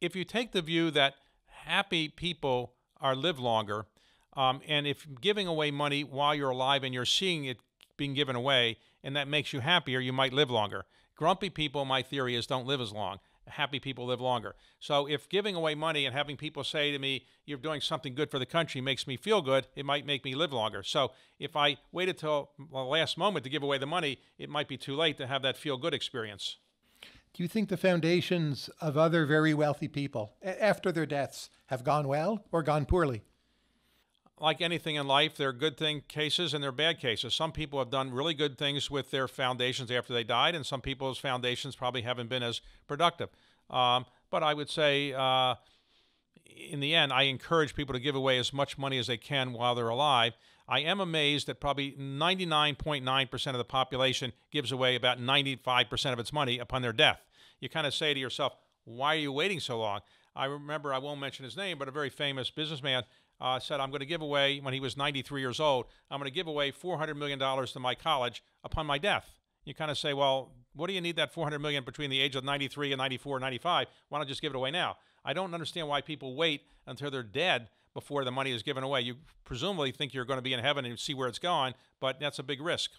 if you take the view that happy people are live longer, um, and if giving away money while you're alive and you're seeing it being given away, and that makes you happier, you might live longer. Grumpy people, my theory is, don't live as long happy people live longer. So if giving away money and having people say to me, you're doing something good for the country makes me feel good, it might make me live longer. So if I waited till the last moment to give away the money, it might be too late to have that feel good experience. Do you think the foundations of other very wealthy people, after their deaths, have gone well or gone poorly? Like anything in life, there are good thing cases and there are bad cases. Some people have done really good things with their foundations after they died, and some people's foundations probably haven't been as productive. Um, but I would say, uh, in the end, I encourage people to give away as much money as they can while they're alive. I am amazed that probably 99.9% of the population gives away about 95% of its money upon their death. You kind of say to yourself, why are you waiting so long? I remember, I won't mention his name, but a very famous businessman uh, said, I'm going to give away, when he was 93 years old, I'm going to give away $400 million to my college upon my death. You kind of say, well, what do you need that 400 million between the age of 93 and 94, 95? Why don't just give it away now? I don't understand why people wait until they're dead before the money is given away. You presumably think you're going to be in heaven and see where it's going, but that's a big risk.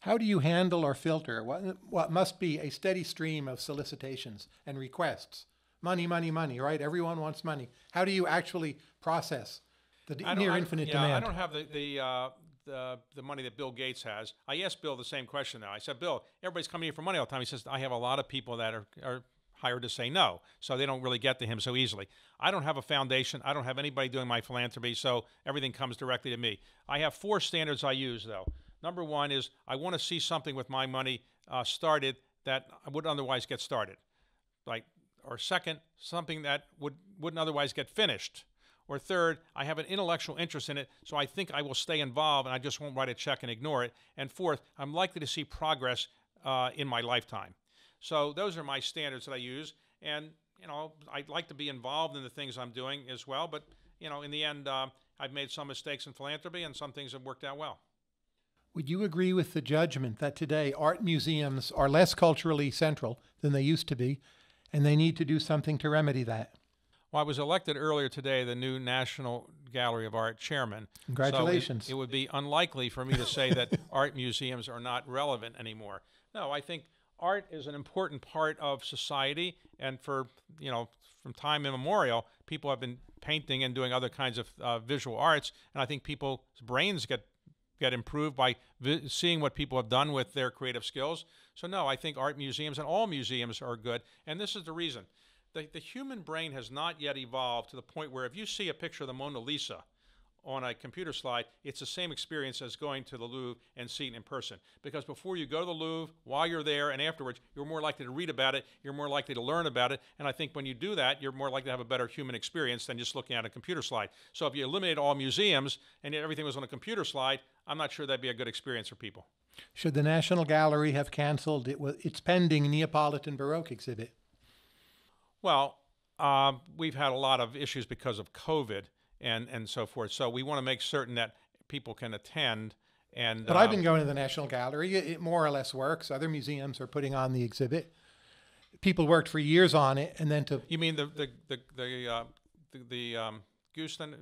How do you handle or filter what, what must be a steady stream of solicitations and requests? Money, money, money, right? Everyone wants money. How do you actually process the near I- infinite yeah, demand? I don't have the the, uh, the the money that Bill Gates has. I asked Bill the same question now. I said, Bill, everybody's coming here for money all the time. He says, I have a lot of people that are, are hired to say no, so they don't really get to him so easily. I don't have a foundation. I don't have anybody doing my philanthropy, so everything comes directly to me. I have four standards I use though. Number one is I want to see something with my money uh, started that I would otherwise get started, like or second, something that would wouldn't otherwise get finished. Or third, I have an intellectual interest in it, so I think I will stay involved and I just won't write a check and ignore it. And fourth, I'm likely to see progress uh, in my lifetime. So those are my standards that I use. And, you know, I'd like to be involved in the things I'm doing as well. But, you know, in the end, uh, I've made some mistakes in philanthropy and some things have worked out well. Would you agree with the judgment that today art museums are less culturally central than they used to be, and they need to do something to remedy that? Well, I was elected earlier today the new National Gallery of Art chairman. So it- Congratulations. it, would be unlikely for me to say that art museums are not relevant anymore. No, I think art is an important part of society, and for you know, from time immemorial, people have been painting and doing other kinds of uh, visual arts, and I think people's brains get get improved by vi- seeing what people have done with their creative skills. So no, I think art museums and all museums are good, and this is the reason. The, the human brain has not yet evolved to the point where if you see a picture of the Mona Lisa on a computer slide, it's the same experience as going to the Louvre and seeing it in person. Because before you go to the Louvre, while you're there, and afterwards, you're more likely to read about it, you're more likely to learn about it, and I think when you do that, you're more likely to have a better human experience than just looking at a computer slide. So if you eliminate all museums and everything was on a computer slide, I'm not sure that'd be a good experience for people. Should the National Gallery have canceled it, its pending Neapolitan Baroque exhibit? Well, um, we've had a lot of issues because of COVID and, and so forth. So we want to make certain that people can attend. And But I've um, been going to the National Gallery. It, it more or less works. Other museums are putting on the exhibit. People worked for years on it, and then to You mean the the the the uh, the, the um, Guston?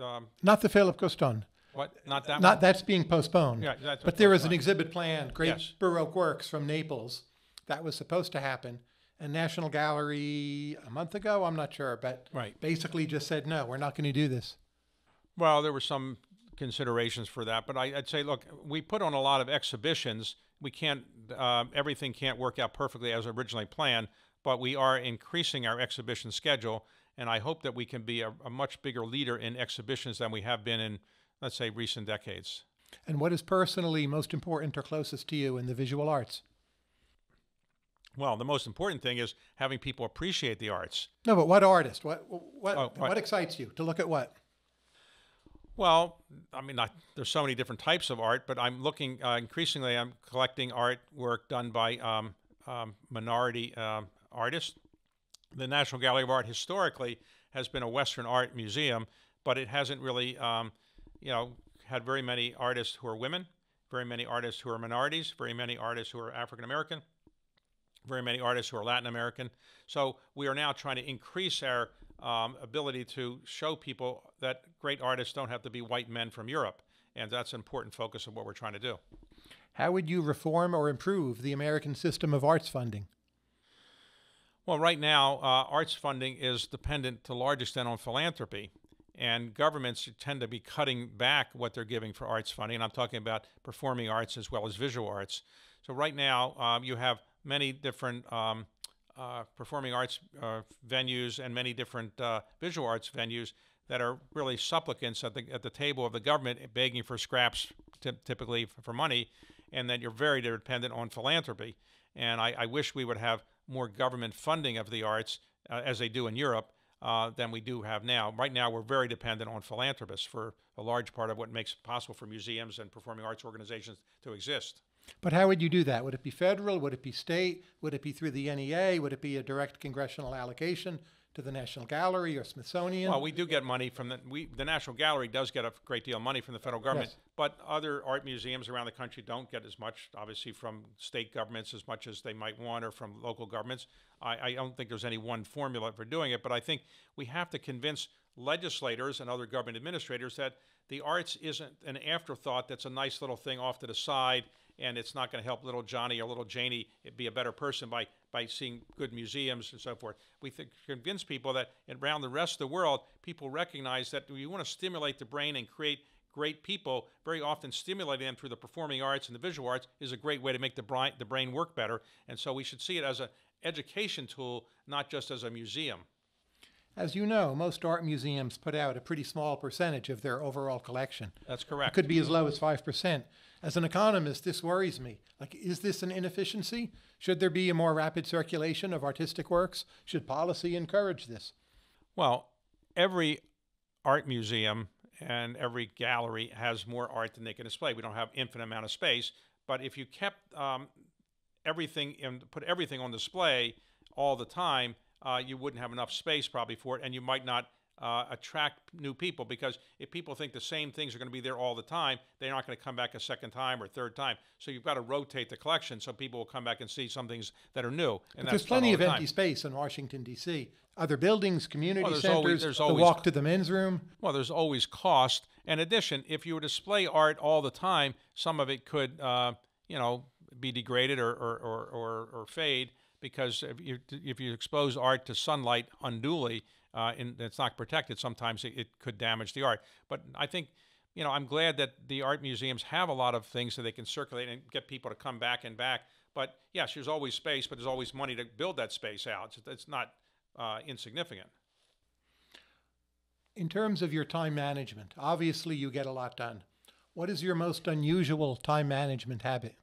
Um, not the Philip Guston. what? Not that Not one. that's being postponed. Yeah, that's but there was an exhibit planned, great Yes. Baroque works from Naples, that was supposed to happen. And National Gallery a month ago, I'm not sure, but Right. basically just said no, we're not going to do this. Well, there were some considerations for that, but I, I'd say, look, we put on a lot of exhibitions. We can't, um, everything can't work out perfectly as originally planned, but we are increasing our exhibition schedule, and I hope that we can be a, a much bigger leader in exhibitions than we have been in, let's say, recent decades. And what is personally most important or closest to you in the visual arts? Well, the most important thing is having people appreciate the arts. No, but what artist? What what Oh, what, what? excites you to look at what? Well, I mean, I, there's so many different types of art, but I'm looking uh, increasingly. I'm collecting artwork done by um, um, minority um, artists. The National Gallery of Art historically has been a Western art museum, but it hasn't really, um, you know, had very many artists who are women, very many artists who are minorities, very many artists who are African American, very many artists who are Latin American. So we are now trying to increase our um, ability to show people that great artists don't have to be white men from Europe. And that's an important focus of what we're trying to do. How would you reform or improve the American system of arts funding? Well, right now, uh, arts funding is dependent to a large extent on philanthropy. And governments tend to be cutting back what they're giving for arts funding. And I'm talking about performing arts as well as visual arts. So, right now, um, you have many different um, uh, performing arts uh, venues and many different uh, visual arts venues that are really supplicants at the at the table of the government, begging for scraps, typically for money, and that you're very dependent on philanthropy. And I, I wish we would have more government funding of the arts, uh, as they do in Europe, uh, than we do have now. Right now, we're very dependent on philanthropists for a large part of what makes it possible for museums and performing arts organizations to exist. But how would you do that? Would it be federal? Would it be state? Would it be through the NEA? Would it be a direct congressional allocation to the National Gallery or Smithsonian? Well, we do get money from the we the National Gallery does get a great deal of money from the federal government, Yes. but other art museums around the country don't get as much, obviously, from state governments as much as they might want or from local governments. I, I don't think there's any one formula for doing it, but I think we have to convince legislators and other government administrators that the arts isn't an afterthought that's a nice little thing off to the side and it's not going to help little Johnny or little Janie be a better person by, by seeing good museums and so forth. We th- convince people that around the rest of the world, people recognize that we want to stimulate the brain and create great people. Very often, stimulating them through the performing arts and the visual arts is a great way to make the brain, the brain work better. And so we should see it as an education tool, not just as a museum. As you know, most art museums put out a pretty small percentage of their overall collection. That's It correct. could be as low as 5%. As an economist, this worries me. Like, is this an inefficiency? Should there be a more rapid circulation of artistic works? Should policy encourage this? Well, every art museum and every gallery has more art than they can display. We don't have infinite amount of space, but if you kept um, everything and put everything on display all the time, uh, you wouldn't have enough space probably for it, and you might not uh, attract new people because if people think the same things are going to be there all the time, they're not going to come back a second time or third time. So you've got to rotate the collection so people will come back and see some things that are new. And there's plenty of the empty space in Washington, D.C. Other buildings, community Well, there's centers, always- there's the walk to the men's room. Well, there's always cost. In addition, if you were display art all the time, some of it could, uh, you know, be degraded or, or, or, or, or fade because if you, if you expose art to sunlight unduly uh, and it's not protected, sometimes it, it could damage the art. But I think, you know, I'm glad that the art museums have a lot of things so they can circulate and get people to come back and back. But yes, there's always space, but there's always money to build that space out. It's, it's not uh, insignificant. In terms of your time management, obviously you get a lot done. What is your most unusual time management habit?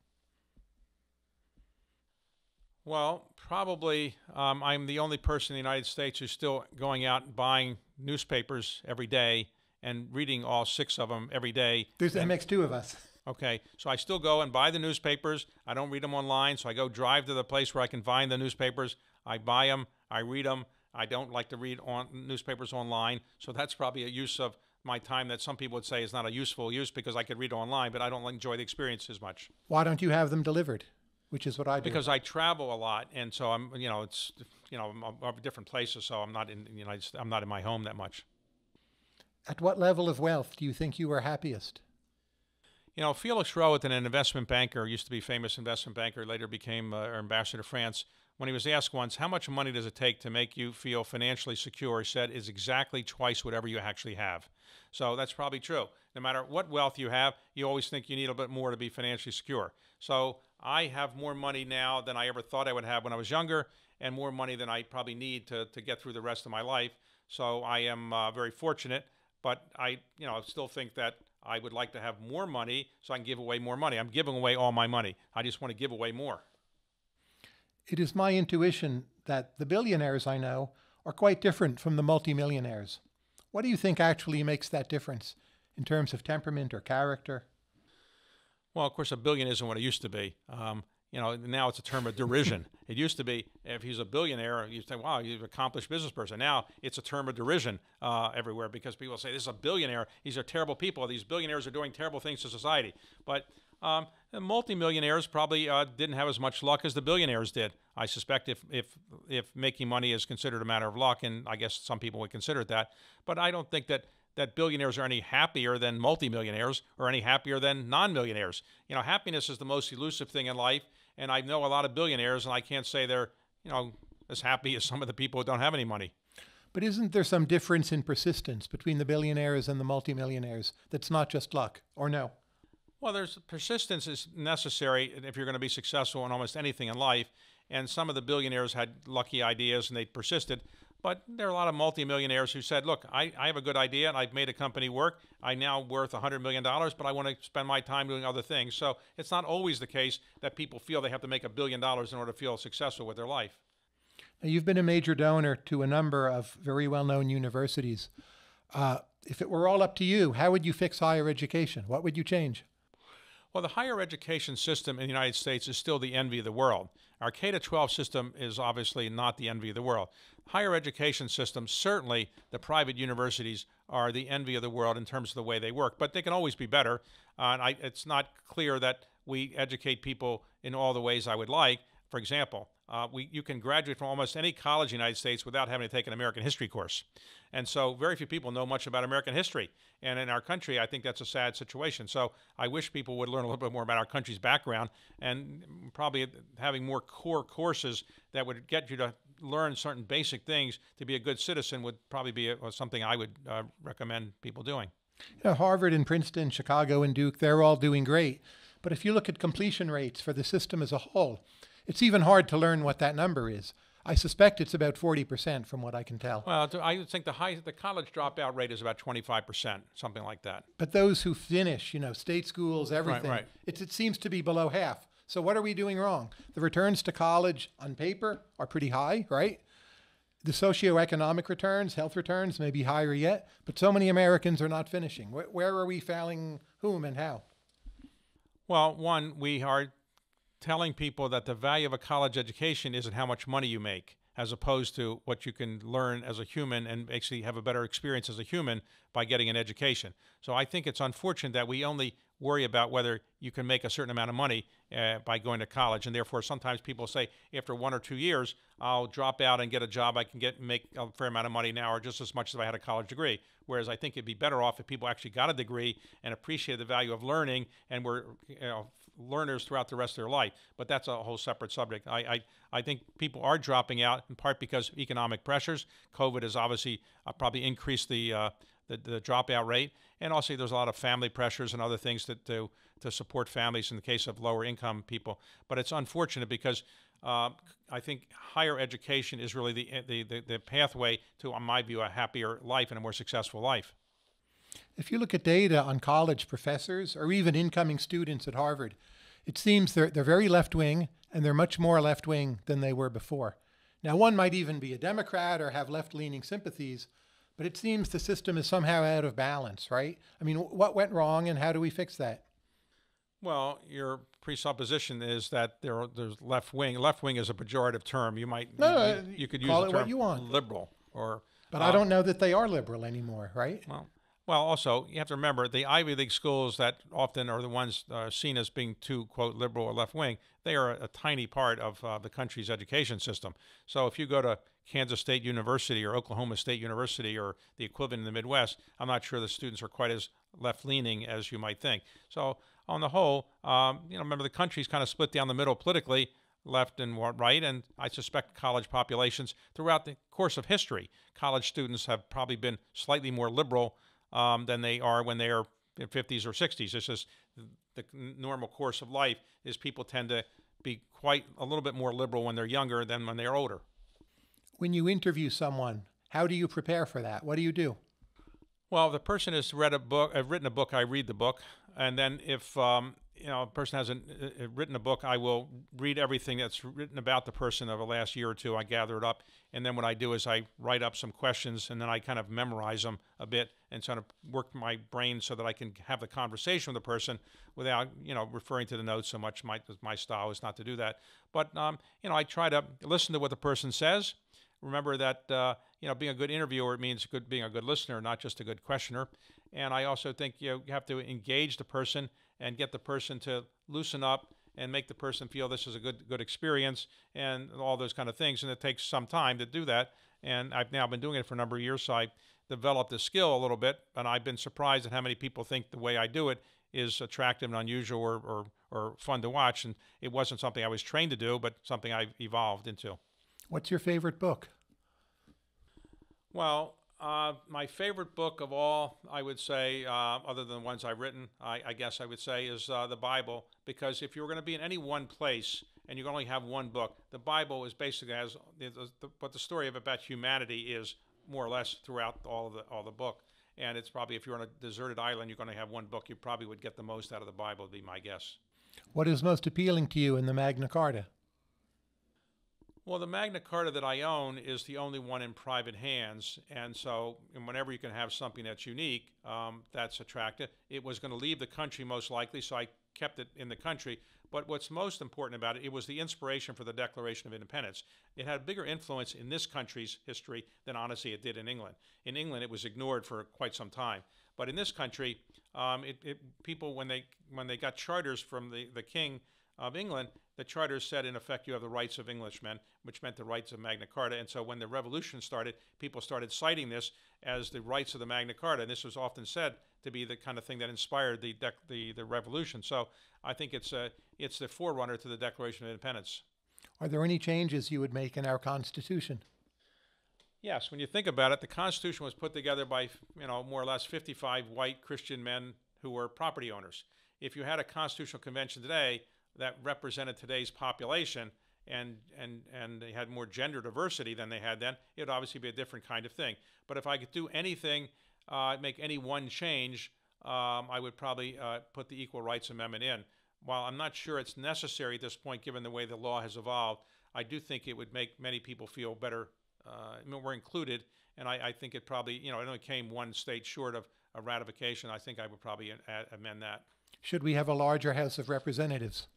Well, probably um, I'm the only person in the United States who's still going out and buying newspapers every day and reading all six of them every day. There's that makes two of us. Okay, so I still go and buy the newspapers. I don't read them online, so I go drive to the place where I can find the newspapers. I buy them, I read them. I don't like to read on newspapers online, so that's probably a use of my time that some people would say is not a useful use because I could read online, but I don't enjoy the experience as much. Why don't you have them delivered? Which is what I do. because I travel a lot, and so I'm, you know, it's, you know, I'm, I'm different places, so I'm not in the United States. I'm not in my home that much. At what level of wealth do you think you are happiest? You know, Felix Rohatyn, an investment banker, used to be famous investment banker, later became uh, ambassador to France. When he was asked once, how much money does it take to make you feel financially secure, he said, is exactly twice whatever you actually have. So that's probably true. No matter what wealth you have, you always think you need a bit more to be financially secure. So I have more money now than I ever thought I would have when I was younger, and more money than I probably need to, to get through the rest of my life. So I am uh, very fortunate, but I, you know, still think that I would like to have more money so I can give away more money. I'm giving away all my money. I just want to give away more. It is my intuition that the billionaires I know are quite different from the multimillionaires. What do you think actually makes that difference in terms of temperament or character? Well, of course, a billion isn't what it used to be. Um, you know, now it's a term of derision. it used to be if he's a billionaire, you say, "Wow, he's an accomplished business person." Now it's a term of derision uh, everywhere because people say, "This is a billionaire. These are terrible people. These billionaires are doing terrible things to society." But um, multimillionaires probably uh, didn't have as much luck as the billionaires did. I suspect if if if making money is considered a matter of luck, and I guess some people would consider it that, but I don't think that that billionaires are any happier than multimillionaires or any happier than non-millionaires. You know, happiness is the most elusive thing in life, and I know a lot of billionaires, and I can't say they're you know as happy as some of the people who don't have any money. But isn't there some difference in persistence between the billionaires and the multimillionaires that's not just luck, or no? Well, there's persistence is necessary if you're going to be successful in almost anything in life. and some of the billionaires had lucky ideas and they persisted. But there are a lot of multimillionaires who said, look, I, I have a good idea and I've made a company work. I now worth $100 million, but I want to spend my time doing other things. So it's not always the case that people feel they have to make a billion dollars in order to feel successful with their life. Now, you've been a major donor to a number of very well known universities. Uh, if it were all up to you, how would you fix higher education? What would you change? Well, the higher education system in the United States is still the envy of the world. Our K 12 system is obviously not the envy of the world. Higher education system, certainly the private universities are the envy of the world in terms of the way they work, but they can always be better. Uh, and I, it's not clear that we educate people in all the ways I would like. For example, uh, we, you can graduate from almost any college in the United States without having to take an American history course. And so very few people know much about American history. And in our country, I think that's a sad situation. So I wish people would learn a little bit more about our country's background and probably having more core courses that would get you to learn certain basic things to be a good citizen would probably be a, something I would uh, recommend people doing. You know, Harvard and Princeton, Chicago and Duke, they're all doing great. But if you look at completion rates for the system as a whole, it's even hard to learn what that number is. I suspect it's about 40% from what I can tell. Well, I would think the high, the college dropout rate is about 25%, something like that. But those who finish, you know, state schools, everything, right. It, it seems to be below half. So what are we doing wrong? The returns to college on paper are pretty high, right? The socioeconomic returns, health returns, may be higher yet, but so many Americans are not finishing. Where, where are we failing whom and how? Well, one, we are telling people that the value of a college education isn't how much money you make, as opposed to what you can learn as a human and actually have a better experience as a human by getting an education. So I think it's unfortunate that we only worry about whether you can make a certain amount of money uh, by going to college, and therefore sometimes people say after one or two years, I'll drop out and get a job I can get make a fair amount of money now, or just as much as if I had a college degree. Whereas I think it'd be better off if people actually got a degree and appreciated the value of learning and were you know, learners throughout the rest of their life. But that's a whole separate subject. I, I, I think people are dropping out in part because of economic pressures. COVID has obviously uh, probably increased the, uh, the, the dropout rate. And also, there's a lot of family pressures and other things that to, to support families in the case of lower income people. But it's unfortunate because uh, I think higher education is really the, the, the, the pathway to, in my view, a happier life and a more successful life. If you look at data on college professors or even incoming students at Harvard, it seems they're, they're very left wing and they're much more left wing than they were before. Now, one might even be a Democrat or have left leaning sympathies, but it seems the system is somehow out of balance, right? I mean, what went wrong and how do we fix that? Well, your presupposition is that there, there's left wing. Left wing is a pejorative term. You might no, you, you could use the it term what you want. liberal or. But uh, I don't know that they are liberal anymore, right? Well, well, also, you have to remember the Ivy League schools that often are the ones uh, seen as being too, quote, liberal or left wing, they are a, a tiny part of uh, the country's education system. So if you go to Kansas State University or Oklahoma State University or the equivalent in the Midwest, I'm not sure the students are quite as left leaning as you might think. So, on the whole, um, you know, remember the country's kind of split down the middle politically left and right, and I suspect college populations throughout the course of history, college students have probably been slightly more liberal um, than they are when they are in 50s or 60s. It's just the normal course of life is people tend to be quite a little bit more liberal when they're younger than when they're older. When you interview someone, how do you prepare for that? What do you do? Well, the person has read a book, I've written a book, I read the book, and then if um, you know a person hasn't uh, uh, written a book, I will read everything that's written about the person over the last year or two. I gather it up, and then what I do is I write up some questions, and then I kind of memorize them a bit and sort of work my brain so that I can have the conversation with the person without you know referring to the notes so much. My my style is not to do that, but um, you know I try to listen to what the person says remember that uh, you know being a good interviewer means good being a good listener, not just a good questioner. And I also think you, know, you have to engage the person and get the person to loosen up and make the person feel this is a good good experience and all those kind of things. And it takes some time to do that. And I've now been doing it for a number of years, so I developed the skill a little bit. And I've been surprised at how many people think the way I do it is attractive and unusual or, or, or fun to watch. And it wasn't something I was trained to do, but something I've evolved into. What's your favorite book? Well, uh, my favorite book of all, I would say, uh, other than the ones I've written, I, I guess I would say, is uh, the Bible. Because if you were going to be in any one place and you only have one book. The Bible is basically has the, the, story of about humanity is more or less throughout all the all the book. And it's probably if you're on a deserted island, you're going to have one book. You probably would get the most out of the Bible, would be my guess. What is most appealing to you in the Magna Carta? Well, the Magna Carta that I own is the only one in private hands, and so and whenever you can have something that's unique, um, that's attractive. It was going to leave the country most likely, so I kept it in the country. But what's most important about it, it was the inspiration for the Declaration of Independence. It had a bigger influence in this country's history than honestly it did in England. In England, it was ignored for quite some time, but in this country, um, it, it, people when they when they got charters from the the king of England, the charter said, in effect, you have the rights of Englishmen, which meant the rights of Magna Carta. And so when the revolution started, people started citing this as the rights of the Magna Carta. And this was often said to be the kind of thing that inspired the, the, the revolution. So I think it's, a, it's the forerunner to the Declaration of Independence. Are there any changes you would make in our Constitution? Yes, when you think about it, the Constitution was put together by, you know, more or less 55 white Christian men who were property owners. If you had a constitutional convention today, that represented today's population and and and they had more gender diversity than they had then, it would obviously be a different kind of thing. But if I could do anything, uh, make any one change, um, I would probably uh, put the Equal Rights Amendment in. While I'm not sure it's necessary at this point, given the way the law has evolved, I do think it would make many people feel better, uh, more included. And I, I, think it probably, you know, it only came one state short of a ratification. I think I would probably amend that. Should we have a larger House of Representatives?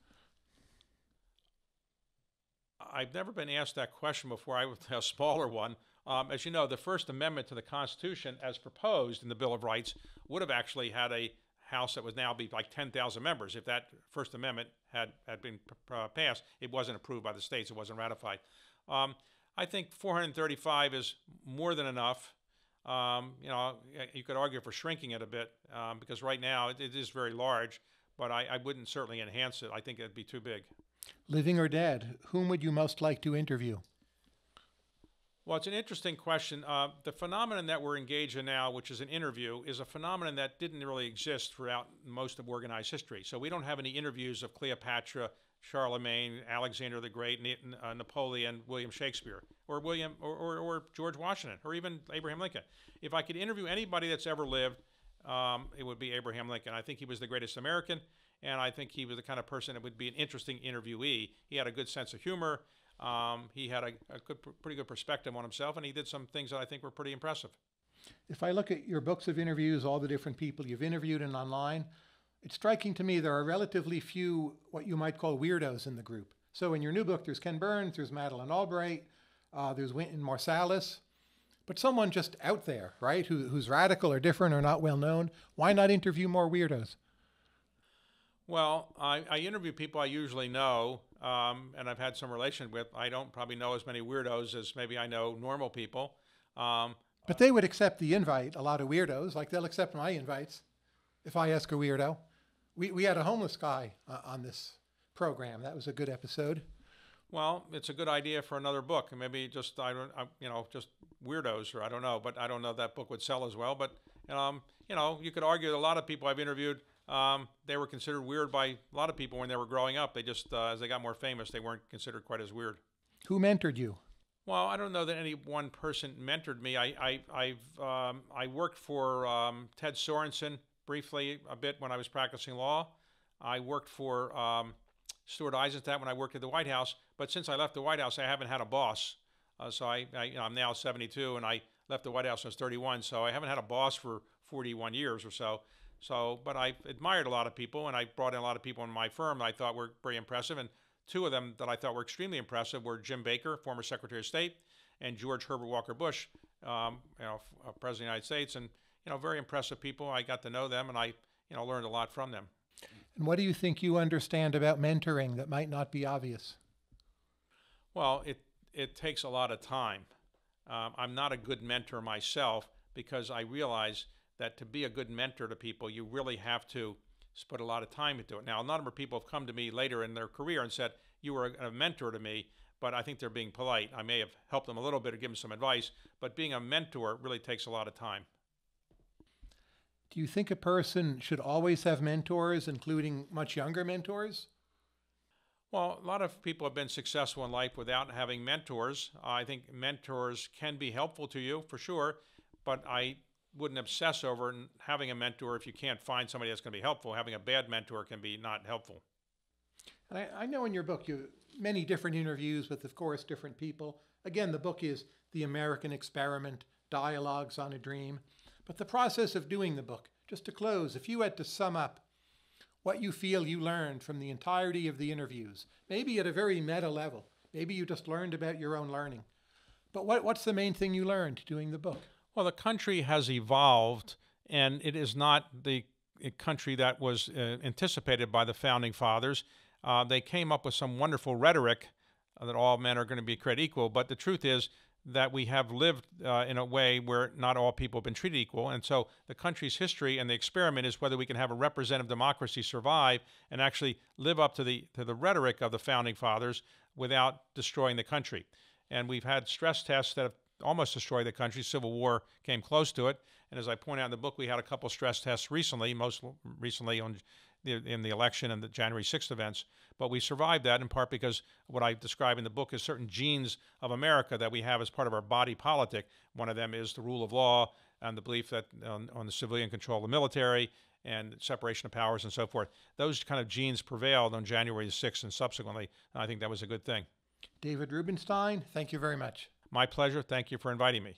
I've never been asked that question before. I would a smaller one. Um, as you know, the First Amendment to the Constitution, as proposed in the Bill of Rights, would have actually had a House that would now be like 10,000 members. If that First Amendment had, had been passed, it wasn't approved by the states, it wasn't ratified. Um, I think 435 is more than enough. Um, you know, you could argue for shrinking it a bit um, because right now it, it is very large, but I, I wouldn't certainly enhance it. I think it'd be too big. Living or dead, whom would you most like to interview? Well, it's an interesting question. Uh, the phenomenon that we're engaged in now, which is an interview, is a phenomenon that didn't really exist throughout most of organized history. So we don't have any interviews of Cleopatra, Charlemagne, Alexander the Great, uh, Napoleon, William Shakespeare, or William, or, or, or, George Washington, or even Abraham Lincoln. If I could interview anybody that's ever lived, um, it would be Abraham Lincoln. I think he was the greatest American and I think he was the kind of person that would be an interesting interviewee. He had a good sense of humor. Um, he had a, a good, pretty good perspective on himself, and he did some things that I think were pretty impressive. If I look at your books of interviews, all the different people you've interviewed and online, it's striking to me there are relatively few what you might call weirdos in the group. So in your new book, there's Ken Burns, there's Madeleine Albright, uh, there's Wynton Marsalis, but someone just out there, right, Who, who's radical or different or not well known. Why not interview more weirdos? Well, I, I interview people I usually know, um, and I've had some relation with. I don't probably know as many weirdos as maybe I know normal people. Um, but they would accept the invite. A lot of weirdos, like they'll accept my invites if I ask a weirdo. We we had a homeless guy uh, on this program. That was a good episode. Well, it's a good idea for another book, and maybe just I don't, I, you know, just weirdos, or I don't know, but I don't know if that book would sell as well. But um, you know, you could argue that a lot of people I've interviewed um, they were considered weird by a lot of people when they were growing up. They just, uh, as they got more famous, they weren't considered quite as weird. Who mentored you? Well, I don't know that any one person mentored me. I, I, have um, I worked for um, Ted Sorensen briefly a bit when I was practicing law. I worked for um, Stuart Eizenstat when I worked at the White House. But since I left the White House, I haven't had a boss. Uh, so I, I you know, I'm now 72, and I left the White House when I was 31. So I haven't had a boss for 41 years or so. So, but I've admired a lot of people, and I brought in a lot of people in my firm that I thought were very impressive. And two of them that I thought were extremely impressive were Jim Baker, former Secretary of State, and George Herbert Walker Bush, um, you know, uh, President of the United States, and you know, very impressive people. I got to know them, and I, you know, learned a lot from them. And what do you think you understand about mentoring that might not be obvious? Well, it it takes a lot of time. Um, I'm not a good mentor myself because I realize that to be a good mentor to people, you really have to put a lot of time into it. Now, a number of people have come to me later in their career and said, You were a mentor to me, but I think they're being polite. I may have helped them a little bit or given some advice, but being a mentor really takes a lot of time. Do you think a person should always have mentors, including much younger mentors? Well, a lot of people have been successful in life without having mentors. I think mentors can be helpful to you for sure, but I wouldn't obsess over having a mentor if you can't find somebody that's going to be helpful. Having a bad mentor can be not helpful. And I, I know in your book you many different interviews with, of course, different people. Again, the book is The American Experiment Dialogues on a Dream. But the process of doing the book, just to close, if you had to sum up what you feel you learned from the entirety of the interviews, maybe at a very meta level, maybe you just learned about your own learning. But what, what's the main thing you learned doing the book? Well, the country has evolved, and it is not the country that was uh, anticipated by the founding fathers. Uh, they came up with some wonderful rhetoric uh, that all men are going to be created equal, but the truth is that we have lived uh, in a way where not all people have been treated equal. And so the country's history and the experiment is whether we can have a representative democracy survive and actually live up to the, to the rhetoric of the founding fathers without destroying the country. And we've had stress tests that have almost destroyed the country. Civil War came close to it. And as I point out in the book, we had a couple stress tests recently, most recently on the, in the election and the January 6th events. But we survived that in part because what I describe in the book is certain genes of America that we have as part of our body politic. One of them is the rule of law and the belief that on, on the civilian control of the military and separation of powers and so forth. Those kind of genes prevailed on January 6th and subsequently. And I think that was a good thing. David Rubenstein, thank you very much. My pleasure. Thank you for inviting me.